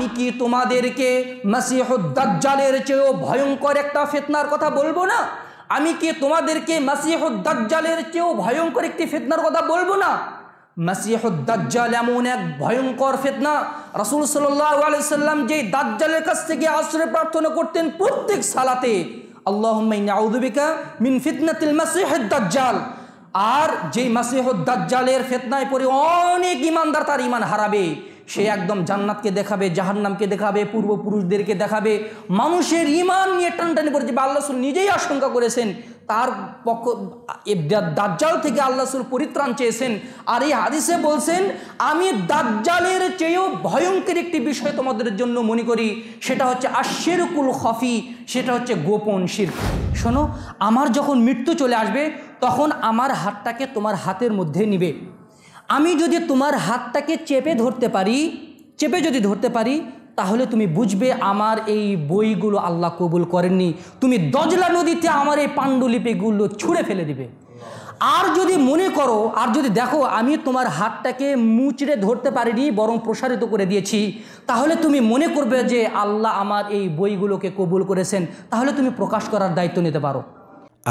আমি কি তোমাদেরকে মাসিহুদ্দাজ্জালের চেয়েও ভয়ঙ্কর একটা ফেতনার কথা বলব না? আমি কি তোমাদেরকে মাসিহুদ্দাজ্জালের চেয়েও ভয়ঙ্কর একটি ফেতনার কথা বলব না? মাসিহুদ্দাজ্জাল এমন এক ভয়ঙ্কর ফেতনা। রাসূল আলাইহি সাল্লাম যেই দাজ্জালের কাছ থেকে আশ্রয় প্রার্থনা করতেন প্রত্যেক সালাতে বিকা মিন ফিতনাতিল মাসিহিদ দাজ্জাল। আর যেই মাসিহুদ দাজ্জালের ফেতনায় পড়ে অনেক ইমানদার তার ইমান হারাবে। সে একদম জান্নাতকে দেখাবে, জাহান্নামকে দেখাবে, পূর্বপুরুষদেরকে দেখাবে। মানুষের ইমান নিয়ে টানটানি করেছে বা আল্লাহ নিজেই আশঙ্কা করেছেন। তার পক্ষ দাজ্জাল থেকে আল্লাহ পরিত্রাণ চেয়েছেন। আর এই হাদিসে বলছেন, আমি দাজ্জালের চেয়েও ভয়ঙ্কর একটি বিষয় তোমাদের জন্য মনে করি। সেটা হচ্ছে আশেরকুল খফি, সেটা হচ্ছে গোপন শির শোনো, আমার যখন মৃত্যু চলে আসবে, তখন আমার হাতটাকে তোমার হাতের মধ্যে নিবে। আমি যদি তোমার হাতটাকে চেপে ধরতে পারি, চেপে যদি ধরতে পারি, তাহলে তুমি বুঝবে আমার এই বইগুলো আল্লাহ কবুল করেননি। তুমি দজলা নদীতে আমার এই পাণ্ডুলিপিগুলো ছুঁড়ে ফেলে দিবে। আর যদি মনে করো, আর যদি দেখো আমি তোমার হাতটাকে মুচড়ে ধরতে পারিনি, বরং প্রসারিত করে দিয়েছি, তাহলে তুমি মনে করবে যে আল্লাহ আমার এই বইগুলোকে কবুল করেছেন। তাহলে তুমি প্রকাশ করার দায়িত্ব নিতে পারো।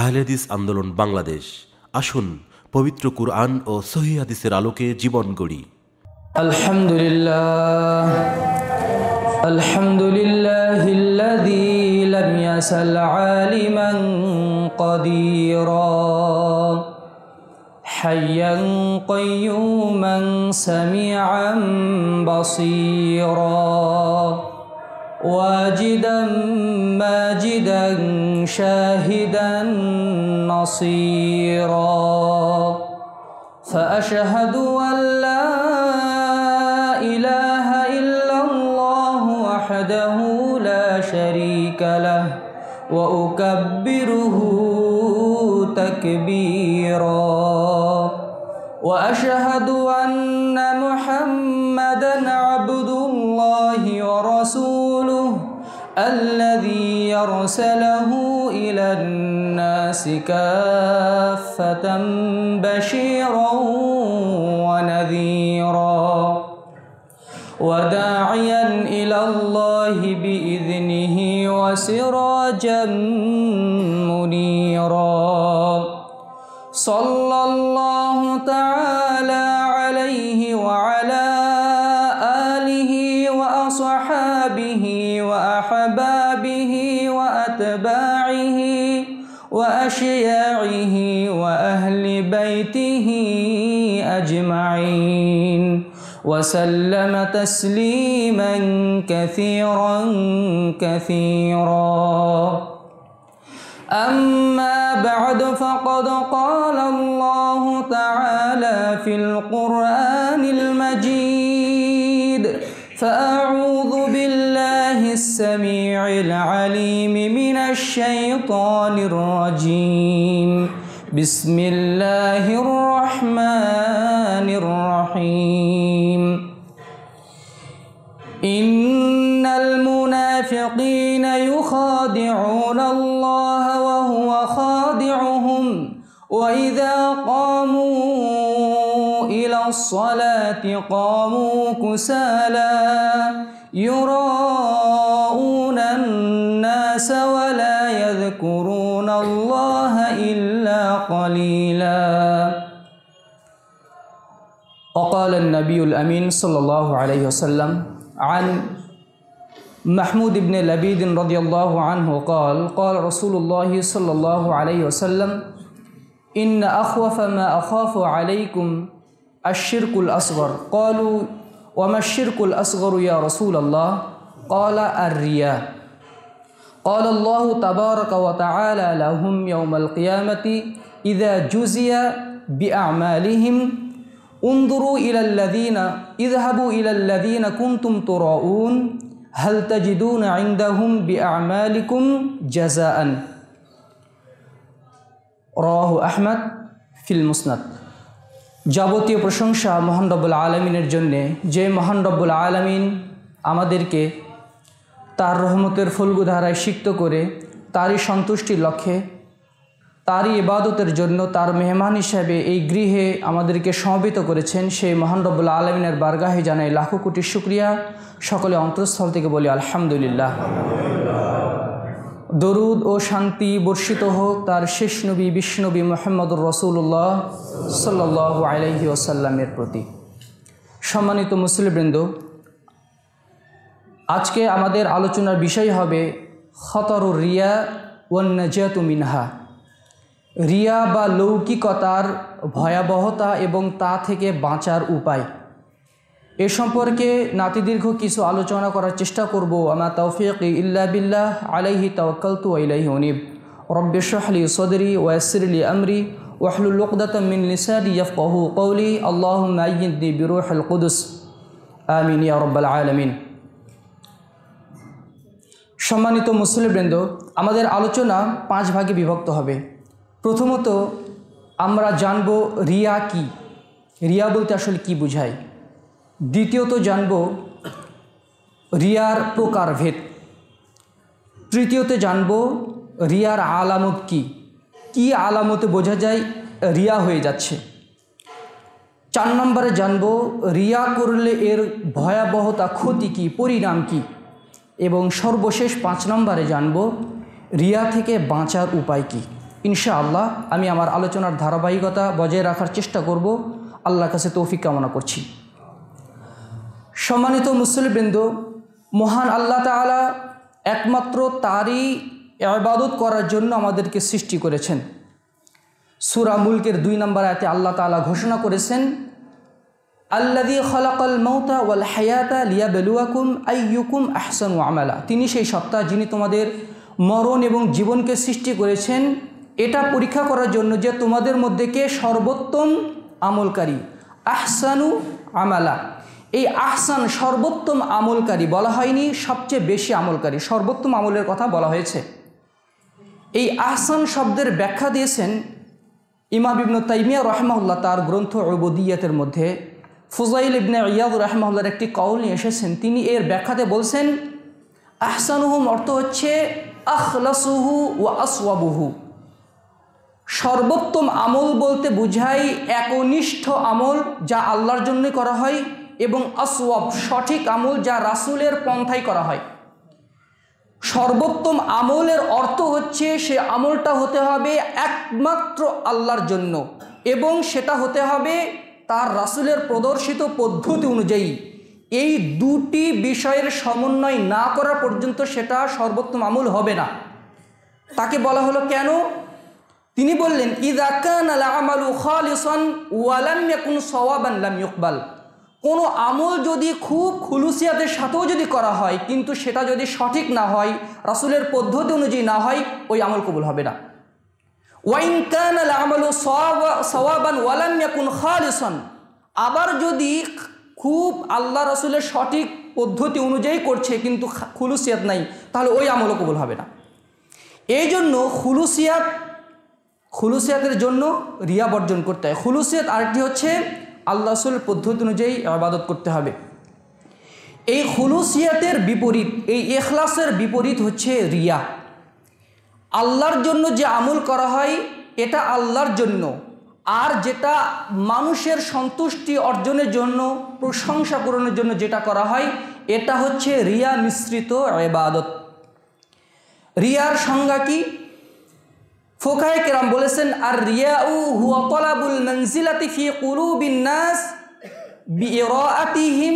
আহলেদিস আন্দোলন বাংলাদেশ। আসুন পবিত্র কুরআন ও সহি হাদিসের আলোকে জীবন গড়ি الحمد لله الحمد لله الذي لم يزل عالما قديرا حيا قيوما سميعا بصيرا واجدا ماجدا شاهدا نصيرا فأشهد أن لا إله إلا الله وحده لا شريك له وأكبره تكبيرا. وأشهد أن محمدا عبد الله ورسوله الذي يرسله إلى الناس كافة بشيرا. وداعيا إلى الله بإذنه وسراجا منيرا. صلى الله تعالى عليه وعلى آله وأصحابه وأحبابه وأتباعه وأشياعه وأهل بيته أجمعين. وسلم تسليما كثيرا كثيرا. أما بعد فقد قال الله تعالى في القرآن المجيد فأعوذ بالله السميع العليم من الشيطان الرجيم. بسم الله الرحمن الرحيم. المنافقين يخادعون الله وهو خادعهم وإذا قاموا إلى الصلاة قاموا كسالى يراءون الناس ولا يذكرون الله إلا قليلاً وقال النبي الأمين صلى الله عليه وسلم عن محمود بن لبيد رضي الله عنه قال قال رسول الله صلى الله عليه وسلم إن أخوف ما أخاف عليكم الشرك الأصغر. قالوا وما الشرك الأصغر يا رسول الله؟ قال الرياء. قال الله تبارك وتعالى لهم يوم القيامة إذا جزي بأعمالهم انظروا إلى الذين اذهبوا إلى الذين كنتم হল তাজিদুন আইন্দাহুম বি আমালিকুম জাজাআন রহ আহমদ ফিল মুসনাদ যাবতীয় প্রশংসা মহান রব্বুল আলমিনের জন্যে যে মহান রব্বুল আলমিন আমাদেরকে তার রহমতের ফুলগুধারায় সিক্ত করে তারই সন্তুষ্টির লক্ষ্যে তারই ইবাদতের জন্য তার মেহমান হিসাবে এই গৃহে আমাদেরকে সমবেত করেছেন সেই মহান রব্বুল্লা আলমিনের বারগাহে জানাই লাখো কোটি শুক্রিয়া। সকলে অন্তঃস্থল থেকে বলি, আলহামদুলিল্লাহ। দরুদ ও শান্তি বর্ষিত হোক তার শেষ নবী বিষ্ণবী মোহাম্মদুর রসুল্লাহ সাল্লাহ আলহি ওসাল্লামের প্রতি। সম্মানিত মুসলিমবৃন্দ, আজকে আমাদের আলোচনার বিষয় হবে, খতরুর রিয়া ওয়ান্নাজাতু মিনহা। রিয়া বা লৌকিকতার ভয়াবহতা এবং তা থেকে বাঁচার উপায়। এ সম্পর্কে নাতিদীর্ঘ কিছু আলোচনা করার চেষ্টা করব। আমার তৌফিক ইল্লা বিল্লাহ আলাইহি তাওয়াক্কালতু ওয়া ইলাইহি উনিব। রব্বি শহলি সদরি ওয়াসিরলি আমরি ওয়াহলুল লুকদাতাম মিন লিসানি ইয়াফকাহু কওলি। আল্লাহুম্মা আইয়িদনি বিরূহিল কুদুস। আমিন ইয়া রাব্বাল আলামিন। সম্মানিত মুসলিমবৃন্দ, আমাদের আলোচনা পাঁচ ভাগে বিভক্ত হবে। প্রথমত আমরা জানব রিয়া কি। রিয়া বলতে আসলে কি বোঝায়? দ্বিতীয়ত জানব রিয়ার প্রকারভেদ। তৃতীয়তে জানব রিয়ার আলামত কি। কি আলামতে বোঝা যায়? রিয়া হয়ে যাচ্ছে। চার নম্বরে জানব রিয়া করলে এর ভয়াবহতা ক্ষতি কি, পরিণাম কি? এবং সর্বশেষ পাঁচ নম্বরে জানব রিয়া থেকে বাঁচার উপায় কি। ইনশাআল্লাহ আমি আমার আলোচনার ধারাবাহিকতা বজায় রাখার চেষ্টা করব। আল্লাহর কাছে তৌফিক কামনা করছি। সম্মানিত মুসলিমবৃন্দ মহান আল্লাহ তালা একমাত্র তারই আবাদত করার জন্য আমাদেরকে সৃষ্টি করেছেন। সুরা মুলকের দুই নম্বর আয়তে আল্লাহ তালা ঘোষণা করেছেন আল্লাদি খলাকল মৌতা ওয়াল হায়াতা লিয়া বেলুয়াকুম আইয়ুকুম আহসান আমালা। তিনি সেই সত্তা যিনি তোমাদের মরণ এবং জীবনকে সৃষ্টি করেছেন এটা পরীক্ষা করার জন্য যে তোমাদের মধ্যে কে সর্বোত্তম আমলকারী? আহসানু আমালা। এই আহসান সর্বোত্তম আমলকারী বলা হয়নি, সবচেয়ে বেশি আমলকারী। সর্বোত্তম আমলের কথা বলা হয়েছে। এই আহসান শব্দের ব্যাখ্যা দিয়েছেন ইমাম ইবনু তাইমিয়া রহমাউল্লাহ তার গ্রন্থ ওবদিয়াতের মধ্যে। ফুজাইল ইবনে ইয়াদ রহমাউল্লার একটি কৌল নিয়ে এসেছেন। তিনি এর ব্যাখ্যাতে বলছেন, আহসানুহুম অর্থ হচ্ছে, আখলাসুহু ও আসওয়াবুহু। সর্বোত্তম আমল বলতে বুঝাই একনিষ্ঠ আমল যা আল্লাহর জন্যই করা হয় এবং আসওয়াব, সঠিক আমল যা রাসুলের পন্থাই করা হয়। সর্বোত্তম আমলের অর্থ হচ্ছে সে আমলটা হতে হবে একমাত্র আল্লাহর জন্য এবং সেটা হতে হবে তার রাসুলের প্রদর্শিত পদ্ধতি অনুযায়ী। এই দুটি বিষয়ের সমন্বয় না করা পর্যন্ত সেটা সর্বোত্তম আমল হবে না। তাকে বলা হলো কেন? তিনি বললেন ইদাকান আল লাম কোনো আমল যদি খুব খুলুসিয়াতের সাথেও যদি করা হয়, কিন্তু সেটা যদি সঠিক না হয়, রাসুলের পদ্ধতি অনুযায়ী না হয়, ওই আমল কবুল হবে না। ওয়াইন কান আল আমালু সওয়াবান ওয়ালাম ইয়াকুন আবার যদি খুব আল্লাহ রসুলের সঠিক পদ্ধতি অনুযায়ী করছে, কিন্তু খুলুসিয়াত নাই, তাহলে ওই আমলও কবুল হবে না। এই জন্য খুলুসিয়াত খুলুসিয়াতের জন্য রিয়া বর্জন করতে হয়। খুলুসিয়াত আরেকটি হচ্ছে আল্লাহ রসুলের পদ্ধতি অনুযায়ী আবাদত করতে হবে। এই খুলুসিয়াতের বিপরীত, এই এখলাসের বিপরীত হচ্ছে রিয়া। আল্লাহর জন্য যে আমল করা হয়, এটা আল্লাহর জন্য। আর যেটা মানুষের সন্তুষ্টি অর্জনের জন্য, প্রশংসা পূরণের জন্য যেটা করা হয়, এটা হচ্ছে রিয়া মিশ্রিত এবাদত রিয়ার সংজ্ঞা কি? ফোকায় কেরাম বলেছেন আর রিয়াউ হুয়া তলাবুল মনজিলাতি ফি কুলুবিন নাস বিরাআতিহিম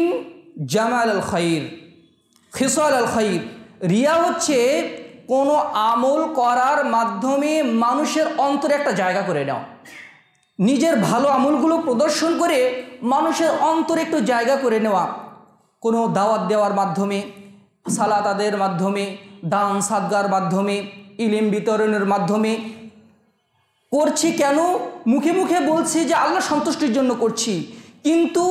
জামাল আল খাইর খিসাল আল খাইর রিয়া হচ্ছে কোনো আমল করার মাধ্যমে মানুষের অন্তরে একটা জায়গা করে নেওয়া। নিজের ভালো আমলগুলো প্রদর্শন করে মানুষের অন্তরে একটু জায়গা করে নেওয়া। কোনো দাওয়াত দেওয়ার মাধ্যমে সালাতাদের মাধ্যমে, দান, সাদগার মাধ্যমে ইলিম বিতরণের মাধ্যমে করছি কেন? মুখে মুখে বলছি যে আল্লাহ সন্তুষ্টির জন্য করছি। কিন্তু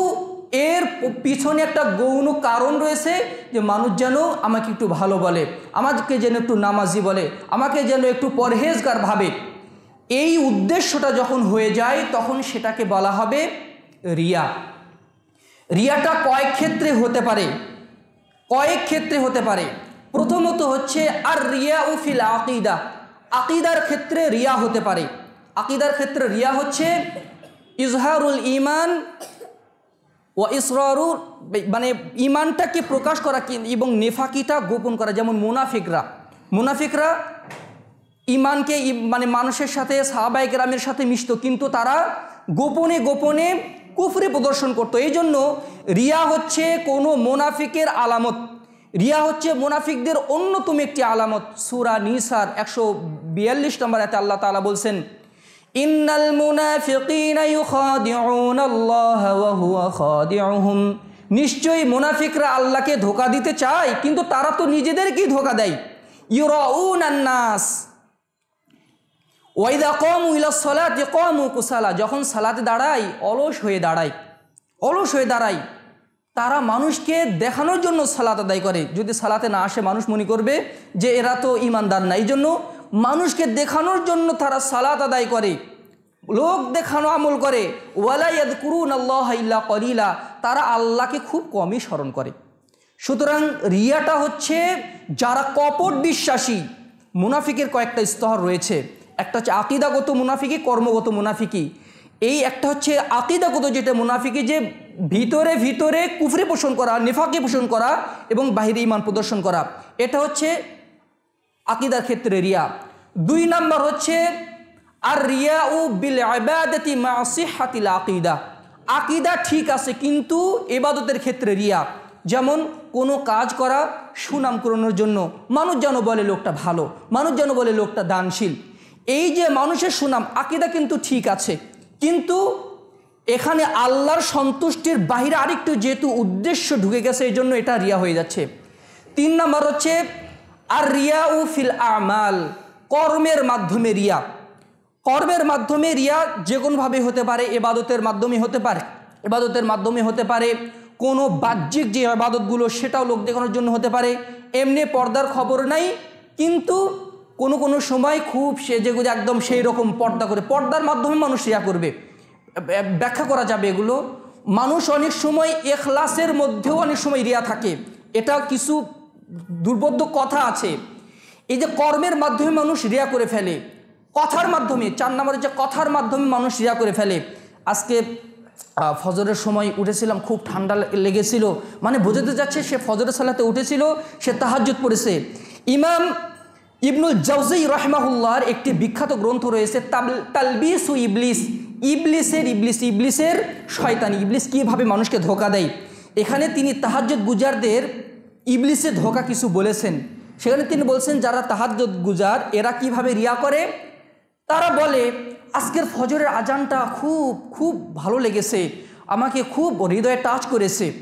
এর পিছনে একটা গৌণ কারণ রয়েছে যে মানুষ যেন আমাকে একটু ভালো বলে, আমাকে যেন একটু নামাজি বলে, আমাকে যেন একটু পরহেজগার ভাবে। এই উদ্দেশ্যটা যখন হয়ে যায়, তখন সেটাকে বলা হবে রিয়া। রিয়াটা কয়েক ক্ষেত্রে হতে পারে, কয়েক ক্ষেত্রে হতে পারে। প্রথমত হচ্ছে আর রিয়া উফিল আকিদা। আকিদার ক্ষেত্রে রিয়া হতে পারে। আকিদার ক্ষেত্রে রিয়া হচ্ছে ইজহারুল ইমান ও ইসরারুর মানে ইমানটাকে প্রকাশ করা এবং নেফাকিটা গোপন করা, যেমন মুনাফিকরা। মুনাফিকরা ইমানকে মানে মানুষের সাথে সাহাবাই গ্রামের সাথে মিশত, কিন্তু তারা গোপনে গোপনে কুফরি প্রদর্শন করতো। এই জন্য রিয়া হচ্ছে কোনো মোনাফিকের আলামত। রিয়া হচ্ছে মোনাফিকদের অন্যতম একটি আলামত। সুরা নিসার একশো বিয়াল্লিশ নম্বর এতে আল্লাহ তাআলা বলছেন, ইন্নাল খাদিউহুম। নিশ্চয়ই মুনাফিকরা আল্লাহকে ধোকা দিতে চায়, কিন্তু তারা তো নিজেদেরকেই ধোকা দেয়। ইউরাউনান নাস। ওয়াইদা কম ইলা সলাতে কম কুসালা। যখন সালাতে দাঁড়ায়, অলস হয়ে দাঁড়ায়। অলস হয়ে দাঁড়ায়। তারা মানুষকে দেখানোর জন্য সালাত আদায় করে। যদি সালাতে না আসে, মানুষ মনে করবে যে এরা তো ইমানদার না। এই জন্য মানুষকে দেখানোর জন্য তারা সালাত আদায় করে। লোক দেখানো আমল করে। ওয়ালাইয়াদ কুরুন আল্লাহ ইল্লা কলিলা। তারা আল্লাহকে খুব কমই স্মরণ করে। সুতরাং রিয়াটা হচ্ছে যারা কপট বিশ্বাসী, মুনাফিকের কয়েকটা স্তর রয়েছে। একটা হচ্ছে আকিদাগত মুনাফিকি কর্মগত মুনাফিকি এই একটা হচ্ছে আকিদাগত যেটা মুনাফিকি যে ভিতরে ভিতরে কুফরি পোষণ করা, নেফাকি পোষণ করা এবং বাহিরে ইমান প্রদর্শন করা। এটা হচ্ছে আকিদার ক্ষেত্রে রিয়া। দুই নাম্বার হচ্ছে আর রিয়া ও বিল আবাদতি মাসিহাতিল আকিদা। আকিদা ঠিক আছে কিন্তু এবাদতের ক্ষেত্রে রিয়া। যেমন কোনো কাজ করা সুনাম করানোর জন্য। মানুষ যেন বলে লোকটা ভালো, মানুষ যেন বলে লোকটা দানশীল। এই যে মানুষের সুনাম, আকিদা কিন্তু ঠিক আছে। কিন্তু এখানে আল্লাহর সন্তুষ্টির বাহিরে আরেকটু যেহেতু উদ্দেশ্য ঢুকে গেছে, এই জন্য এটা রিয়া হয়ে যাচ্ছে। তিন নাম্বার হচ্ছে আর রিয়া উ ফিল আমাল, কর্মের মাধ্যমে রিয়া। কর্মের মাধ্যমে রিয়া যে কোনোভাবে হতে পারে এবাদতের মাধ্যমে হতে পারে। এবাদতের মাধ্যমে হতে পারে, কোনো বাহ্যিক যে আবাদতগুলো সেটাও লোক দেখানোর জন্য হতে পারে। এমনি পর্দার খবর নাই, কিন্তু কোনো কোনো সময় খুব সে যেগুলো একদম সেই রকম পর্দা করে, পর্দার মাধ্যমে মানুষ রিয়া করবে। ব্য- ব্যাখ্যা করা যাবে এগুলো। মানুষ অনেক সময় এখলাসের মধ্যেও অনেক সময় রিয়া থাকে। এটা কিছু দুর্বোধ্য কথা আছে। এই যে কর্মের মাধ্যমে মানুষ রিয়া করে ফেলে, কথার মাধ্যমে, চার নম্বরে যে কথার মাধ্যমে মানুষ রিয়া করে ফেলে। আজকে ফজরের সময় উঠেছিলাম, খুব ঠান্ডা লেগেছিল। মানে বোঝাতে যাচ্ছে সে ফজরের সালাতে উঠেছিল, সে তাহাজ্জুদ পড়েছে। ইমাম ইবনুল জাউজি রহমাহুল্লাহর একটি বিখ্যাত গ্রন্থ রয়েছে তালবিস ও ইবলিস। ইবলিসের ইবলিস, ইবলিসের শয়তানি। ইবলিস কীভাবে মানুষকে ধোকা দেয়? এখানে তিনি তাহাজ্জুদ গুজারদের ইবলিসের ধোকা কিছু বলেছেন। সেখানে তিনি বলছেন, যারা তাহাজ্জুদ গুজার, এরা কীভাবে রিয়া করে? তারা বলে, আজকের ফজরের আজানটা খুব খুব ভালো লেগেছে। আমাকে খুব হৃদয়ে টাচ করেছে।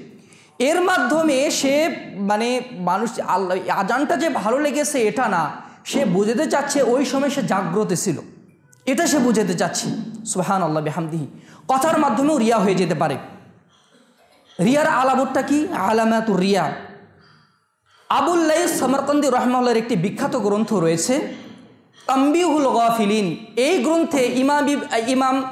এর মাধ্যমে সে মানে মানুষ, আল্লাহ, আজানটা যে ভালো লেগেছে, এটা না। সে বুঝতে চাচ্ছে ওই সময় সে জাগ্রত ছিল। এটা সে বুঝাতে চাচ্ছে। সুহান আল্লাহ বেহামদিহি। কথার মাধ্যমেও রিয়া হয়ে যেতে পারে। রিয়ার আলামতটা কি? আলামাতুর রিয়া। আবুল্লাই সমরকন্দি রহমাল্লার একটি বিখ্যাত গ্রন্থ রয়েছে তাম্বিহুল গাফিলিন। এই গ্রন্থে ইমাম ইমাম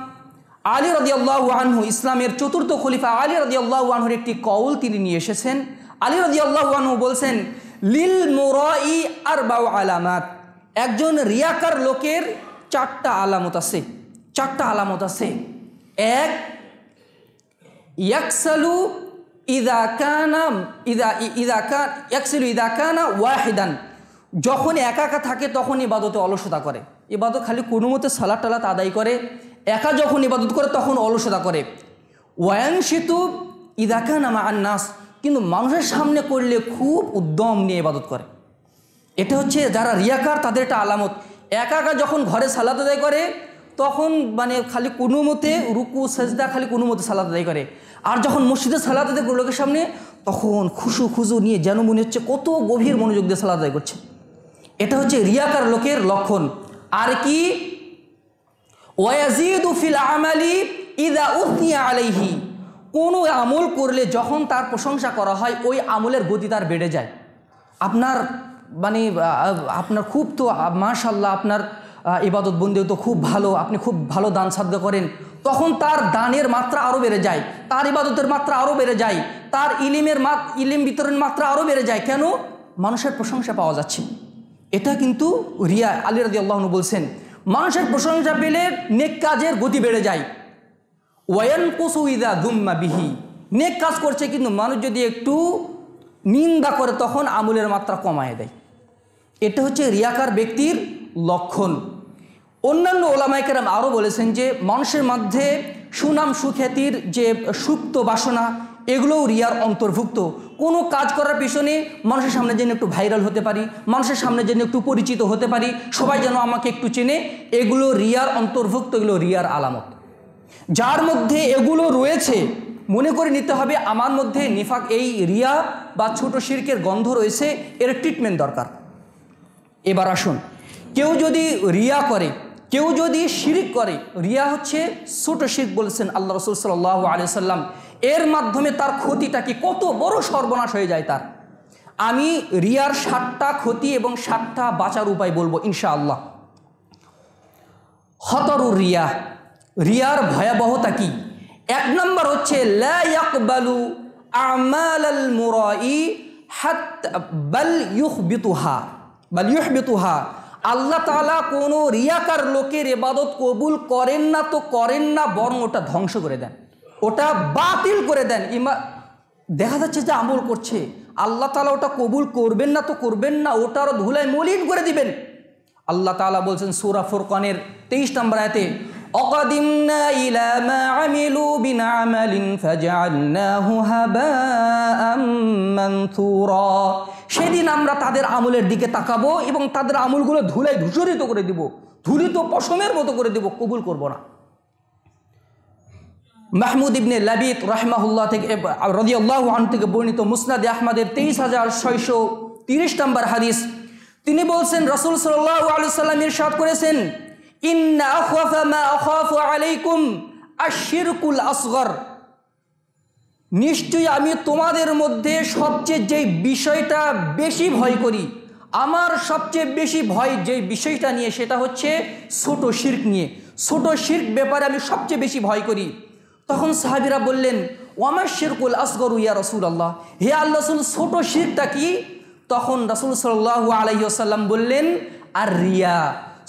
আলী রদিয়াল্লাহু আনহু, ইসলামের চতুর্থ খলিফা আলী রদিয়াল্লাহু আনহুর একটি কৌল তিনি নিয়ে এসেছেন। আলী রদিয়াল্লাহু আনহু বলছেন লিল মোরাই আর বাউ আলামাত। একজন রিয়াকার লোকের চারটা আলামত আছে। চারটা আলামত আছে। এক, ইয়াকসালু ইদা কানা, ইদা ইদা কান ইয়াকসালু ইদা কানা ওয়াহিদান। যখন একা একা থাকে, তখন ইবাদতে অলসতা করে। ইবাদত খালি কোনো মতে সালাদ টালাত আদায় করে। একা যখন ইবাদত করে, তখন অলসতা করে। ওয়াং সেতু ইদা কানা মা আন্নাস কিন্তু মানুষের সামনে করলে খুব উদ্যম নিয়ে ইবাদত করে। এটা হচ্ছে যারা রিয়াকার, তাদের একটা আলামত। একা একা যখন ঘরে সালাদ আদায় করে, তখন মানে খালি কোনো মতে রুকু, সেজদা খালি কোনো মতে সালাদ আদায় করে। আর যখন মসজিদে সালাদ আদায় করে লোকের সামনে, তখন খুশু খুশু নিয়ে যেন মনে হচ্ছে কত গভীর মনোযোগ দিয়ে সালাদ আদায় করছে। এটা হচ্ছে রিয়াকার লোকের লক্ষণ। আর কি? ওয়াজিদু ফিল আমালি ইদা উথনিয়া আলাইহি। কোনো আমল করলে যখন তার প্রশংসা করা হয়, ওই আমলের গতি তার বেড়ে যায়। আপনার মানে আপনার খুব তো মাশাল্লাহ আপনার ইবাদত বন্দিও তো খুব ভালো, আপনি খুব ভালো দান সাধ্য করেন। তখন তার দানের মাত্রা আরও বেড়ে যায়, তার ইবাদতের মাত্রা আরও বেড়ে যায়, তার ইলিমের মাত ইলিম বিতরণের মাত্রা আরও বেড়ে যায়। কেন? মানুষের প্রশংসা পাওয়া যাচ্ছে। এটা কিন্তু রিয়া আলী রাজি আল্লাহন বলছেন, মানুষের প্রশংসা পেলে নেক কাজের গতি বেড়ে যায়। ওয়ান কুসুইদা দুম্মা বিহি। নেক কাজ করছে, কিন্তু মানুষ যদি একটু নিন্দা করে, তখন আমুলের মাত্রা কমায় দেয়। এটা হচ্ছে রিয়াকার ব্যক্তির লক্ষণ। অন্যান্য ওলামাইকেরাম আরও বলেছেন যে, মানুষের মধ্যে সুনাম, সুখ্যাতির যে সুপ্ত বাসনা, এগুলোও রিয়ার অন্তর্ভুক্ত। কোনো কাজ করার পিছনে মানুষের সামনে যেন একটু ভাইরাল হতে পারি, মানুষের সামনে যেন একটু পরিচিত হতে পারি, সবাই যেন আমাকে একটু চেনে, এগুলো রিয়ার অন্তর্ভুক্ত, এগুলো রিয়ার আলামত। যার মধ্যে এগুলো রয়েছে, মনে করে নিতে হবে আমার মধ্যে নিফাক এই রিয়া বা ছোট শির্কের গন্ধ রয়েছে, এর ট্রিটমেন্ট দরকার। এবার আসুন, কেউ যদি রিয়া করে, কেউ যদি শিরিক করে, রিয়া হচ্ছে ছোট শির্ক বলেছেন আল্লাহ রসুল সাল্লাহ আলিয়াল্লাম এর মাধ্যমে তার ক্ষতিটা কি কত বড় সর্বনাশ হয়ে যায় তার? আমি রিয়ার সাতটা ক্ষতি এবং সাতটা বাঁচার উপায় বলব ইনশাআল্লাহ। হতরুর রিয়া রিয়ার ভয়াবহতা কি? এক নম্বর হচ্ছে লাকবালু আমাল হাত আল্লাহ তাআলা কোনো রিয়াকার লোকের এবাদত কবুল করেন না তো করেন না, বরং ওটা ধ্বংস করে দেন। ওটা বাতিল করে দেন। ইমা দেখা যাচ্ছে যে আমল করছে। আল্লাহ তালা ওটা কবুল করবেন না তো করবেন না, ওটারও ধুলায় মলিন করে দিবেন। আল্লাহ তালা বলছেন, সূরা ফুরকানের 23 নম্বর আয়াতে অকাদিমনা ইলা মা আমিলু বিন আমালিন ফাজআলনাহু হাবাআম মানথুরা সেদিন আমরা তাদের আমলের দিকে তাকাবো এবং তাদের আমলগুলো ধুলায় ধূসরিত করে দিব, ধুলিত পশমের মতো করে দিব, কবুল করব না। মাহমুদ ইবনে লাবিত রহমাহুল্লাহ থেকে রদিয়াল্লাহ আন থেকে বর্ণিত মুসনাদ আহমদের তেইশ হাজার ছয়শো তিরিশ নম্বর হাদিস। তিনি বলছেন, রসুল সাল্লাহ আলু সাল্লাম ইরশাদ করেছেন আলাইকুম আসগর। নিশ্চয়ই আমি তোমাদের মধ্যে সবচেয়ে যেই বিষয়টা বেশি ভয় করি, আমার সবচেয়ে বেশি ভয় যে বিষয়টা নিয়ে সেটা হচ্ছে ছোট শির্ক নিয়ে। ছোট শির্ক ব্যাপারে আমি সবচেয়ে বেশি ভয় করি। তখন সাহাবিরা বললেন ওয়ামার শিরকুল আসগর ইয়া রসুল আল্লাহ হে আল্লাহ রসুল, ছোট শিরটা কি? তখন রসুল সাল্লাহ আলাইসাল্লাম বললেন আর রিয়া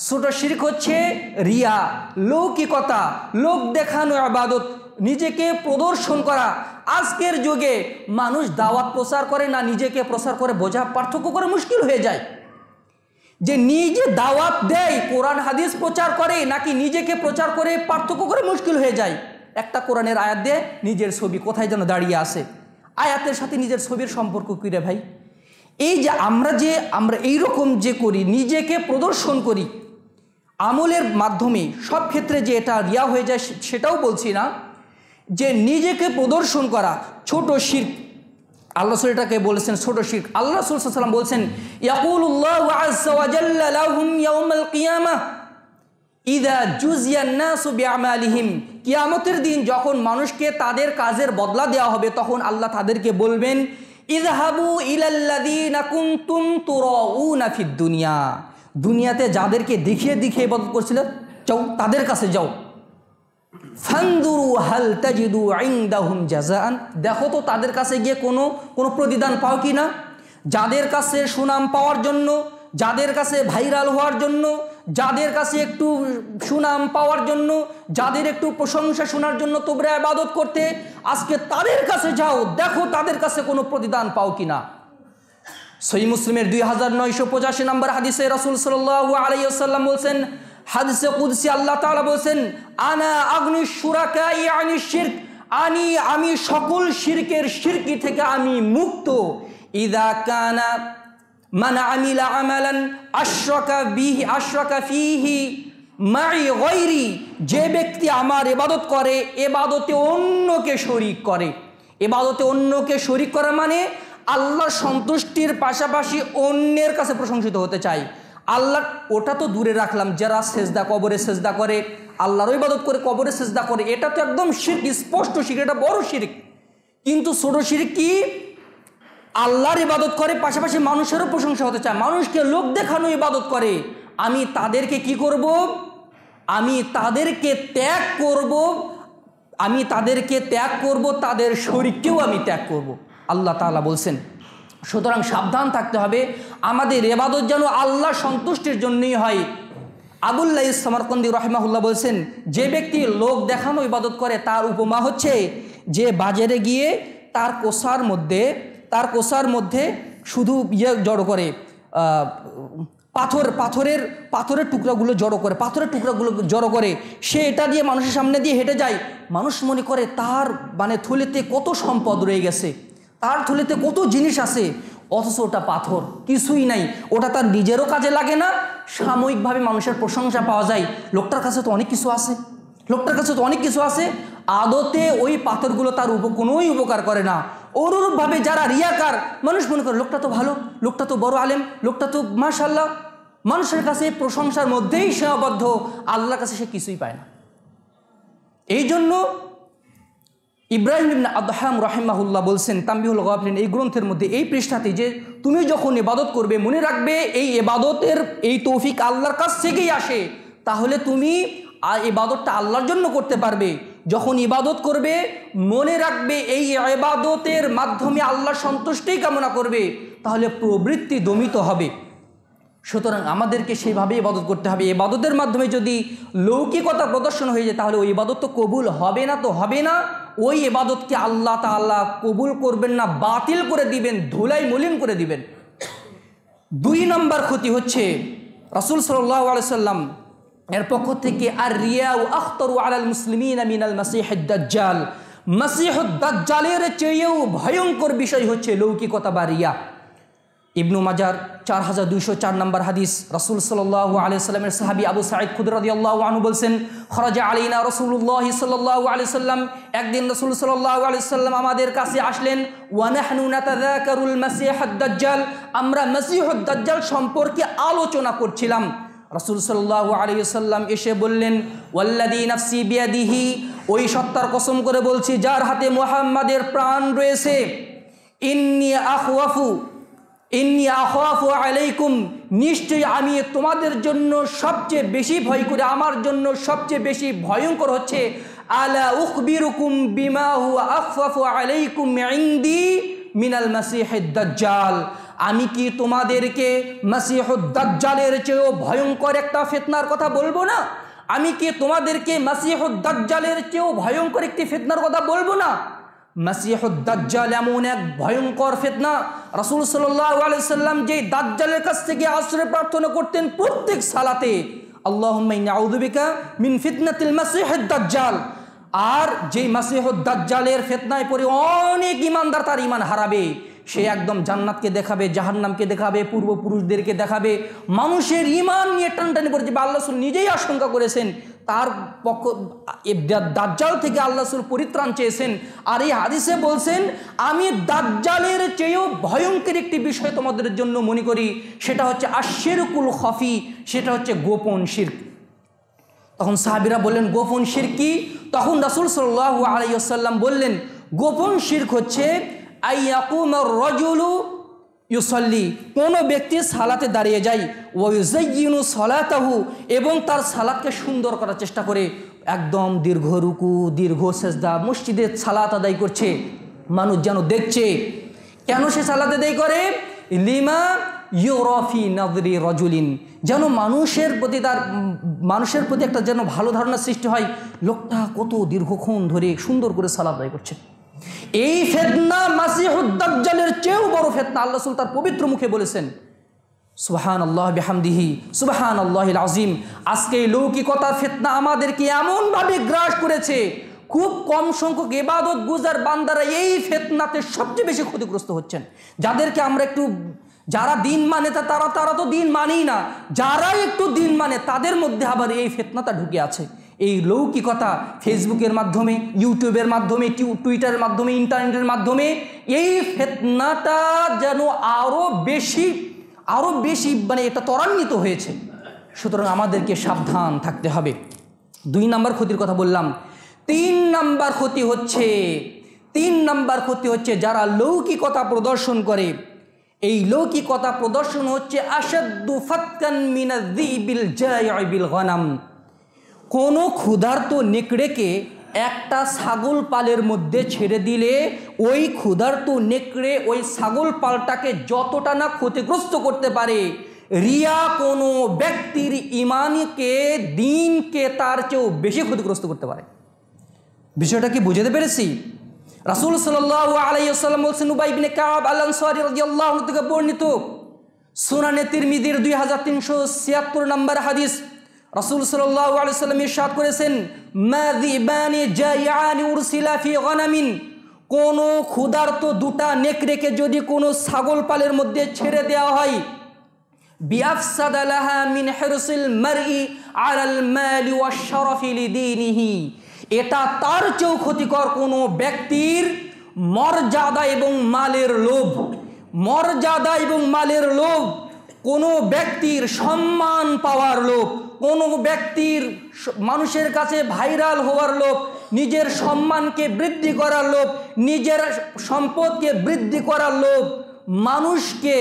ছোট শির্ক হচ্ছে রিয়া। লৌকিকতা লোক দেখানো আবাদত, নিজেকে প্রদর্শন করা। আজকের যুগে মানুষ দাওয়াত প্রচার করে না, নিজেকে প্রচার করে বোঝা পার্থক্য করে মুশকিল হয়ে যায়। যে নিজে দাওয়াত দেয়, কোরআন, হাদিস প্রচার করে, নাকি নিজেকে প্রচার করে পার্থক্য করে মুশকিল হয়ে যায়? একটা কোরআনের আয়াত দিয়ে নিজের ছবি কোথায় যেন দাঁড়িয়ে আসে আয়াতের সাথে নিজের ছবির সম্পর্ক কী রে ভাই? এই যে আমরা যে, আমরা এই রকম যে করি, নিজেকে প্রদর্শন করি আমলের মাধ্যমে সব ক্ষেত্রে যে এটা রিয়া হয়ে যায় সেটাও বলছি না, যে নিজেকে প্রদর্শন করা ছোট শির আল্লাহ এটাকে বলেছেন ছোট শির আল্লাহ সাল্লাম বলছেন কিয়ামতের দিন যখন মানুষকে তাদের কাজের বদলা দেওয়া হবে, তখন আল্লাহ তাদেরকে বলবেন ইদহাবু ইলাল্লাযীনা কুনতুম তুরাউনা ফিদ দুনিয়া। দুনিয়াতে যাদেরকে দেখিয়ে দেখিয়ে ইবাদত করছিল, যাও, তাদের কাছে যাও। ফান্দুরু হাল তাজিদু ইনদাহুম জাযাআন। দেখো তো তাদের কাছে গিয়ে কোনো কোনো প্রতিদান পাও কি না? যাদের কাছে সুনাম পাওয়ার জন্য, যাদের কাছে ভাইরাল হওয়ার জন্য, যাদের কাছে একটু সুনাম পাওয়ার জন্য, যাদের একটু প্রশংসা শোনার জন্য তোমরা আবাদত করতে, আজকে তাদের কাছে যাও, দেখো তাদের কাছে কোনো প্রতিদান পাও কি না। সই মুসলিমের দুই হাজার নয়শো পঁচাশি নম্বর হাদিসে রসুল আলাইসাল্লাম বলছেন, হাদিসে কুদসি আল্লাহ তাআলা বলছেন, আনা আগ্নি সুরাকা আনি শির্ক, আনি আমি সকল শিরকের শিরকি থেকে আমি মুক্ত। ইদা কানা মান আমিলা আমালান আশরাকা বিহি, আশরাকা ফিহি মাই গৈরি যে ব্যক্তি আমার এবাদত করে, এবাদতে অন্যকে শরিক করে। এবাদতে অন্যকে শরিক করা মানে আল্লাহর সন্তুষ্টির পাশাপাশি অন্যের কাছে প্রশংসিত হতে চাই। আল্লাহ, ওটা তো দূরে রাখলাম, যারা সেজদা কবরে সেজদা করে, আল্লাহর ইবাদত করে কবরে সেজদা করে, এটা তো একদম শির্ক, স্পষ্ট শির্ক, এটা বড় শিরিক। কিন্তু ছোট শিরিক কি? আল্লাহর ইবাদত করে, পাশাপাশি মানুষেরও প্রশংসা হতে চায়। মানুষকে লোক দেখানো ইবাদত করে। আমি তাদেরকে কি করব? আমি তাদেরকে ত্যাগ করব। আমি তাদেরকে ত্যাগ করব, তাদের শরীরকেও আমি ত্যাগ করব। আল্লাহ তাআলা বলছেন, সুতরাং সাবধান থাকতে হবে, আমাদের এবাদত যেন আল্লাহ সন্তুষ্টির জন্যই হয়। আবুল্লাহ সামারকন্দি রহমাহুল্লাহ বলছেন, যে ব্যক্তি লোক দেখানো ইবাদত করে, তার উপমা হচ্ছে যে বাজারে গিয়ে তার কোষার মধ্যে, তার কোষার মধ্যে শুধু ইয়ে জড়ো করে পাথর, পাথরের পাথরের টুকরাগুলো জড়ো করে, পাথরের টুকরাগুলো জড়ো করে, সে এটা দিয়ে মানুষের সামনে দিয়ে হেঁটে যায়। মানুষ মনে করে, তার মানে থলিতে কত সম্পদ রয়ে গেছে। তার থলিতে কত জিনিস আছে? অথচ ওটা পাথর, কিছুই নাই। ওটা তার নিজেরও কাজে লাগে না, সাময়িকভাবে মানুষের প্রশংসা পাওয়া যায়। লোকটার কাছে তো অনেক কিছু আছে। লোকটার কাছে তো অনেক কিছু আছে। আদতে ওই পাথরগুলো তার উপ কোনোই উপকার করে না। অনুরূপভাবে যারা রিয়াকার, মানুষ মনে করে, লোকটা তো ভালো, লোকটা তো বড় আলেম, লোকটা তো মাশাল্লাহ মানুষের কাছে প্রশংসার মধ্যেই সীমাবদ্ধ। আল্লাহর কাছে সে কিছুই পায় না। এই জন্য ইব্রাহিম ইবনে আদহাম রাহিমাহুল্লাহ বলছেন তাম্বিহুল গাফলিন, এই গ্রন্থের মধ্যে এই পৃষ্ঠাতে যে তুমি যখন এবাদত করবে, মনে রাখবে এই এবাদতের এই তৌফিক আল্লাহর কাছ থেকেই আসে। তাহলে তুমি আ- ইবাদতটা আল্লাহর জন্য করতে পারবে। যখন ইবাদত করবে, মনে রাখবে এই এবাদতের মাধ্যমে আল্লাহর সন্তুষ্টি কামনা করবে। তাহলে প্রবৃত্তি দমিত হবে। সুতরাং আমাদেরকে সেইভাবে ইবাদত করতে হবে। ইবাদতের মাধ্যমে যদি লৌকিকতা প্রদর্শন হয়ে যায়, তাহলে ওই ইবাদত তো কবুল হবে না তো হবে না। ওই ইবাদতকে আল্লাহ তাআলা কবুল করবেন না, বাতিল করে দিবেন, ধুলাই মলিন করে দিবেন। দুই নম্বর ক্ষতি হচ্ছে, রাসুল সাল্লাহ আলাইসাল্লাম এর পক্ষ থেকে আর রিয়াউ আখতরু আলাল মুসলিমিন মিনাল মাসিহ দাজ্জাল। মাসিহ দাজ্জালের চেয়েও ভয়ঙ্কর বিষয় হচ্ছে লৌকিকতা বা রিয়া। ইবনু মাজার চার হাজার দুইশো চার নম্বর হাদিস। রসুল সাল্লাহ আলিয়াল্লামের সাহাবি আবু সাইদ খুদরদি আল্লাহ আনু বলছেন, খরাজা আলীনা রসুল্লাহ সাল্লাহ আলিয়াল্লাম একদিন রসুল সাল্লাহ আলিয়াল্লাম আমাদের কাছে আসলেন, ওয়ানাহনু নাতাদাকারুল মাসিহাদ দাজ্জাল আমরা মাসিহুদ দাজ্জাল সম্পর্কে আলোচনা করছিলাম। রসুল সাল্লাহ আলিয়াল্লাম এসে বললেন ওয়াল্লাদি নাফসি বিয়াদিহি ওই সত্তার কসম করে বলছি, যার হাতে মোহাম্মদের প্রাণ রয়েছে, ইন্নি আখওয়াফু ইন্নি আখাফু আলাইকুম, নিশ্চয়ই আমি তোমাদের জন্য সবচেয়ে বেশি ভয় করে, আমার জন্য সবচেয়ে বেশি ভয়ঙ্কর হচ্ছে, আলা উখবিরুকুম বিমা হুয়া আখফাফু আলাইকুম ইনদি মিনাল দাজ্জাল। আমি কি তোমাদেরকে মাসিহুদ দাজ্জালের চেয়েও ভয়ঙ্কর একটা ফেতনার কথা বলব না? আমি কি তোমাদেরকে মাসিহুদ দাজ্জালের চেয়েও ভয়ঙ্কর একটি ফেতনার কথা বলব না? মাসিহুদ্দাজ্জাল এমন এক ভয়ঙ্কর ফেতনা। রসুল সাল্লাম যে দাজ্জালের কাছ থেকে আশ্রয় প্রার্থনা করতেন প্রত্যেক সালাতে বিকা মিন ফিতনাতিল মাসিহিদ দাজ্জাল। আর যেই মাসিহুদ দাজ্জালের ফেতনায় পড়ে অনেক ইমানদার তার ইমান হারাবে। সে একদম জান্নাতকে দেখাবে, জাহান্নামকে দেখাবে, পূর্বপুরুষদেরকে দেখাবে। মানুষের ইমান নিয়ে টানটানি করেছে বা আল্লাহ নিজেই আশঙ্কা করেছেন। তার পক্ষ দাজ্জাল থেকে আল্লাহ পরিত্রাণ চেয়েছেন। আর এই হাদিসে বলছেন, আমি দাজ্জালের চেয়েও ভয়ঙ্কর একটি বিষয় তোমাদের জন্য মনে করি। সেটা হচ্ছে আশেরকুল খফি, সেটা হচ্ছে গোপন শির্ক। তখন সাহাবিরা বললেন, গোপন শির কি? তখন রাসুল সাল্লাহ আলাইসাল্লাম বললেন, গোপন শির্ক হচ্ছে রজুলু ইউসল্লি। কোনো ব্যক্তি সালাতে দাঁড়িয়ে যায় ওয়ুজাইনু সলাতাহু এবং তার সালাতকে সুন্দর করার চেষ্টা করে। একদম দীর্ঘ রুকু, দীর্ঘ সেজদা, মসজিদে সালাত আদায় করছে। মানুষ যেন দেখছে, কেন সে সালাতে আদায় করে? লিমা ইউরফি নদরি রজুলিন। যেন মানুষের প্রতি তার, মানুষের প্রতি একটা যেন ভালো ধারণা সৃষ্টি হয়। লোকটা কত দীর্ঘক্ষণ ধরে সুন্দর করে সালাদ আদায় করছে। এই ফেতনা মাসিহুদ্দাজ্জালের চেয়েও বড় ফেতনা আল্লাহ রসুল তার পবিত্র মুখে বলেছেন সুবাহান আল্লাহ বিহামদিহি সুবাহান আল্লাহ আজিম আজকে এই লৌকিকতার ফেতনা আমাদেরকে এমনভাবে গ্রাস করেছে, খুব কম সংখ্যক এবাদত গুজার বান্দারা এই ফেতনাতে সবচেয়ে বেশি ক্ষতিগ্রস্ত হচ্ছেন। যাদেরকে আমরা একটু, যারা দিন মানে তা, তারা তারা তো দিন মানেই না যারা একটু দিন মানে তাদের মধ্যে আবার এই ফেতনাটা ঢুকে আছে। এই লৌকিকতা ফেসবুকের মাধ্যমে, ইউটিউবের মাধ্যমে টুইটারের মাধ্যমে, ইন্টারনেটের মাধ্যমে, এই ফেতনাটা যেন আরও বেশি আরও বেশি মানে এটা ত্বরান্বিত হয়েছে। সুতরাং আমাদেরকে সাবধান থাকতে হবে। দুই নাম্বার ক্ষতির কথা বললাম। তিন নাম্বার ক্ষতি হচ্ছে, তিন নাম্বার ক্ষতি হচ্ছে যারা লৌকিকতা প্রদর্শন করে। এই লৌকিকতা প্রদর্শন হচ্ছে আসাদু ফাতকান মিনাদ্দিবিল জায়বিল গনাম কোনো ক্ষুধার্ত নেকড়েকে একটা ছাগল পালের মধ্যে ছেড়ে দিলে ওই ক্ষুধার্ত নেকড়ে ওই ছাগল পালটাকে যতটা না ক্ষতিগ্রস্ত করতে পারে, রিয়া কোনো ব্যক্তির ইমানকে, দিনকে তার চেয়েও বেশি ক্ষতিগ্রস্ত করতে পারে। বিষয়টা কি বুঝতে পেরেছি? রাসুল সাল্লাহ কাব থেকে বর্ণিত, সুনানে তিরমিদির দুই হাজার তিনশো ছিয়াত্তর নম্বর হাদিস রাসুল সাল্লাহ আলাইসাল্লাম ইরশাদ করেছেন মাযিবানি জাইআনি উরসিলা ফি গনামিন কোনো ক্ষুধার্ত দুটা নেকড়েকে যদি কোনো ছাগল পালের মধ্যে ছেড়ে দেওয়া হয় মিন এটা তার চেয়েও ক্ষতিকর কোনো ব্যক্তির মর্যাদা এবং মালের লোভ। মর্যাদা এবং মালের লোভ কোনো ব্যক্তির সম্মান পাওয়ার লোভ। কোনো ব্যক্তির মানুষের কাছে ভাইরাল হওয়ার লোভ, নিজের সম্মানকে বৃদ্ধি করার লোভ, নিজের সম্পদকে বৃদ্ধি করার লোভ, মানুষকে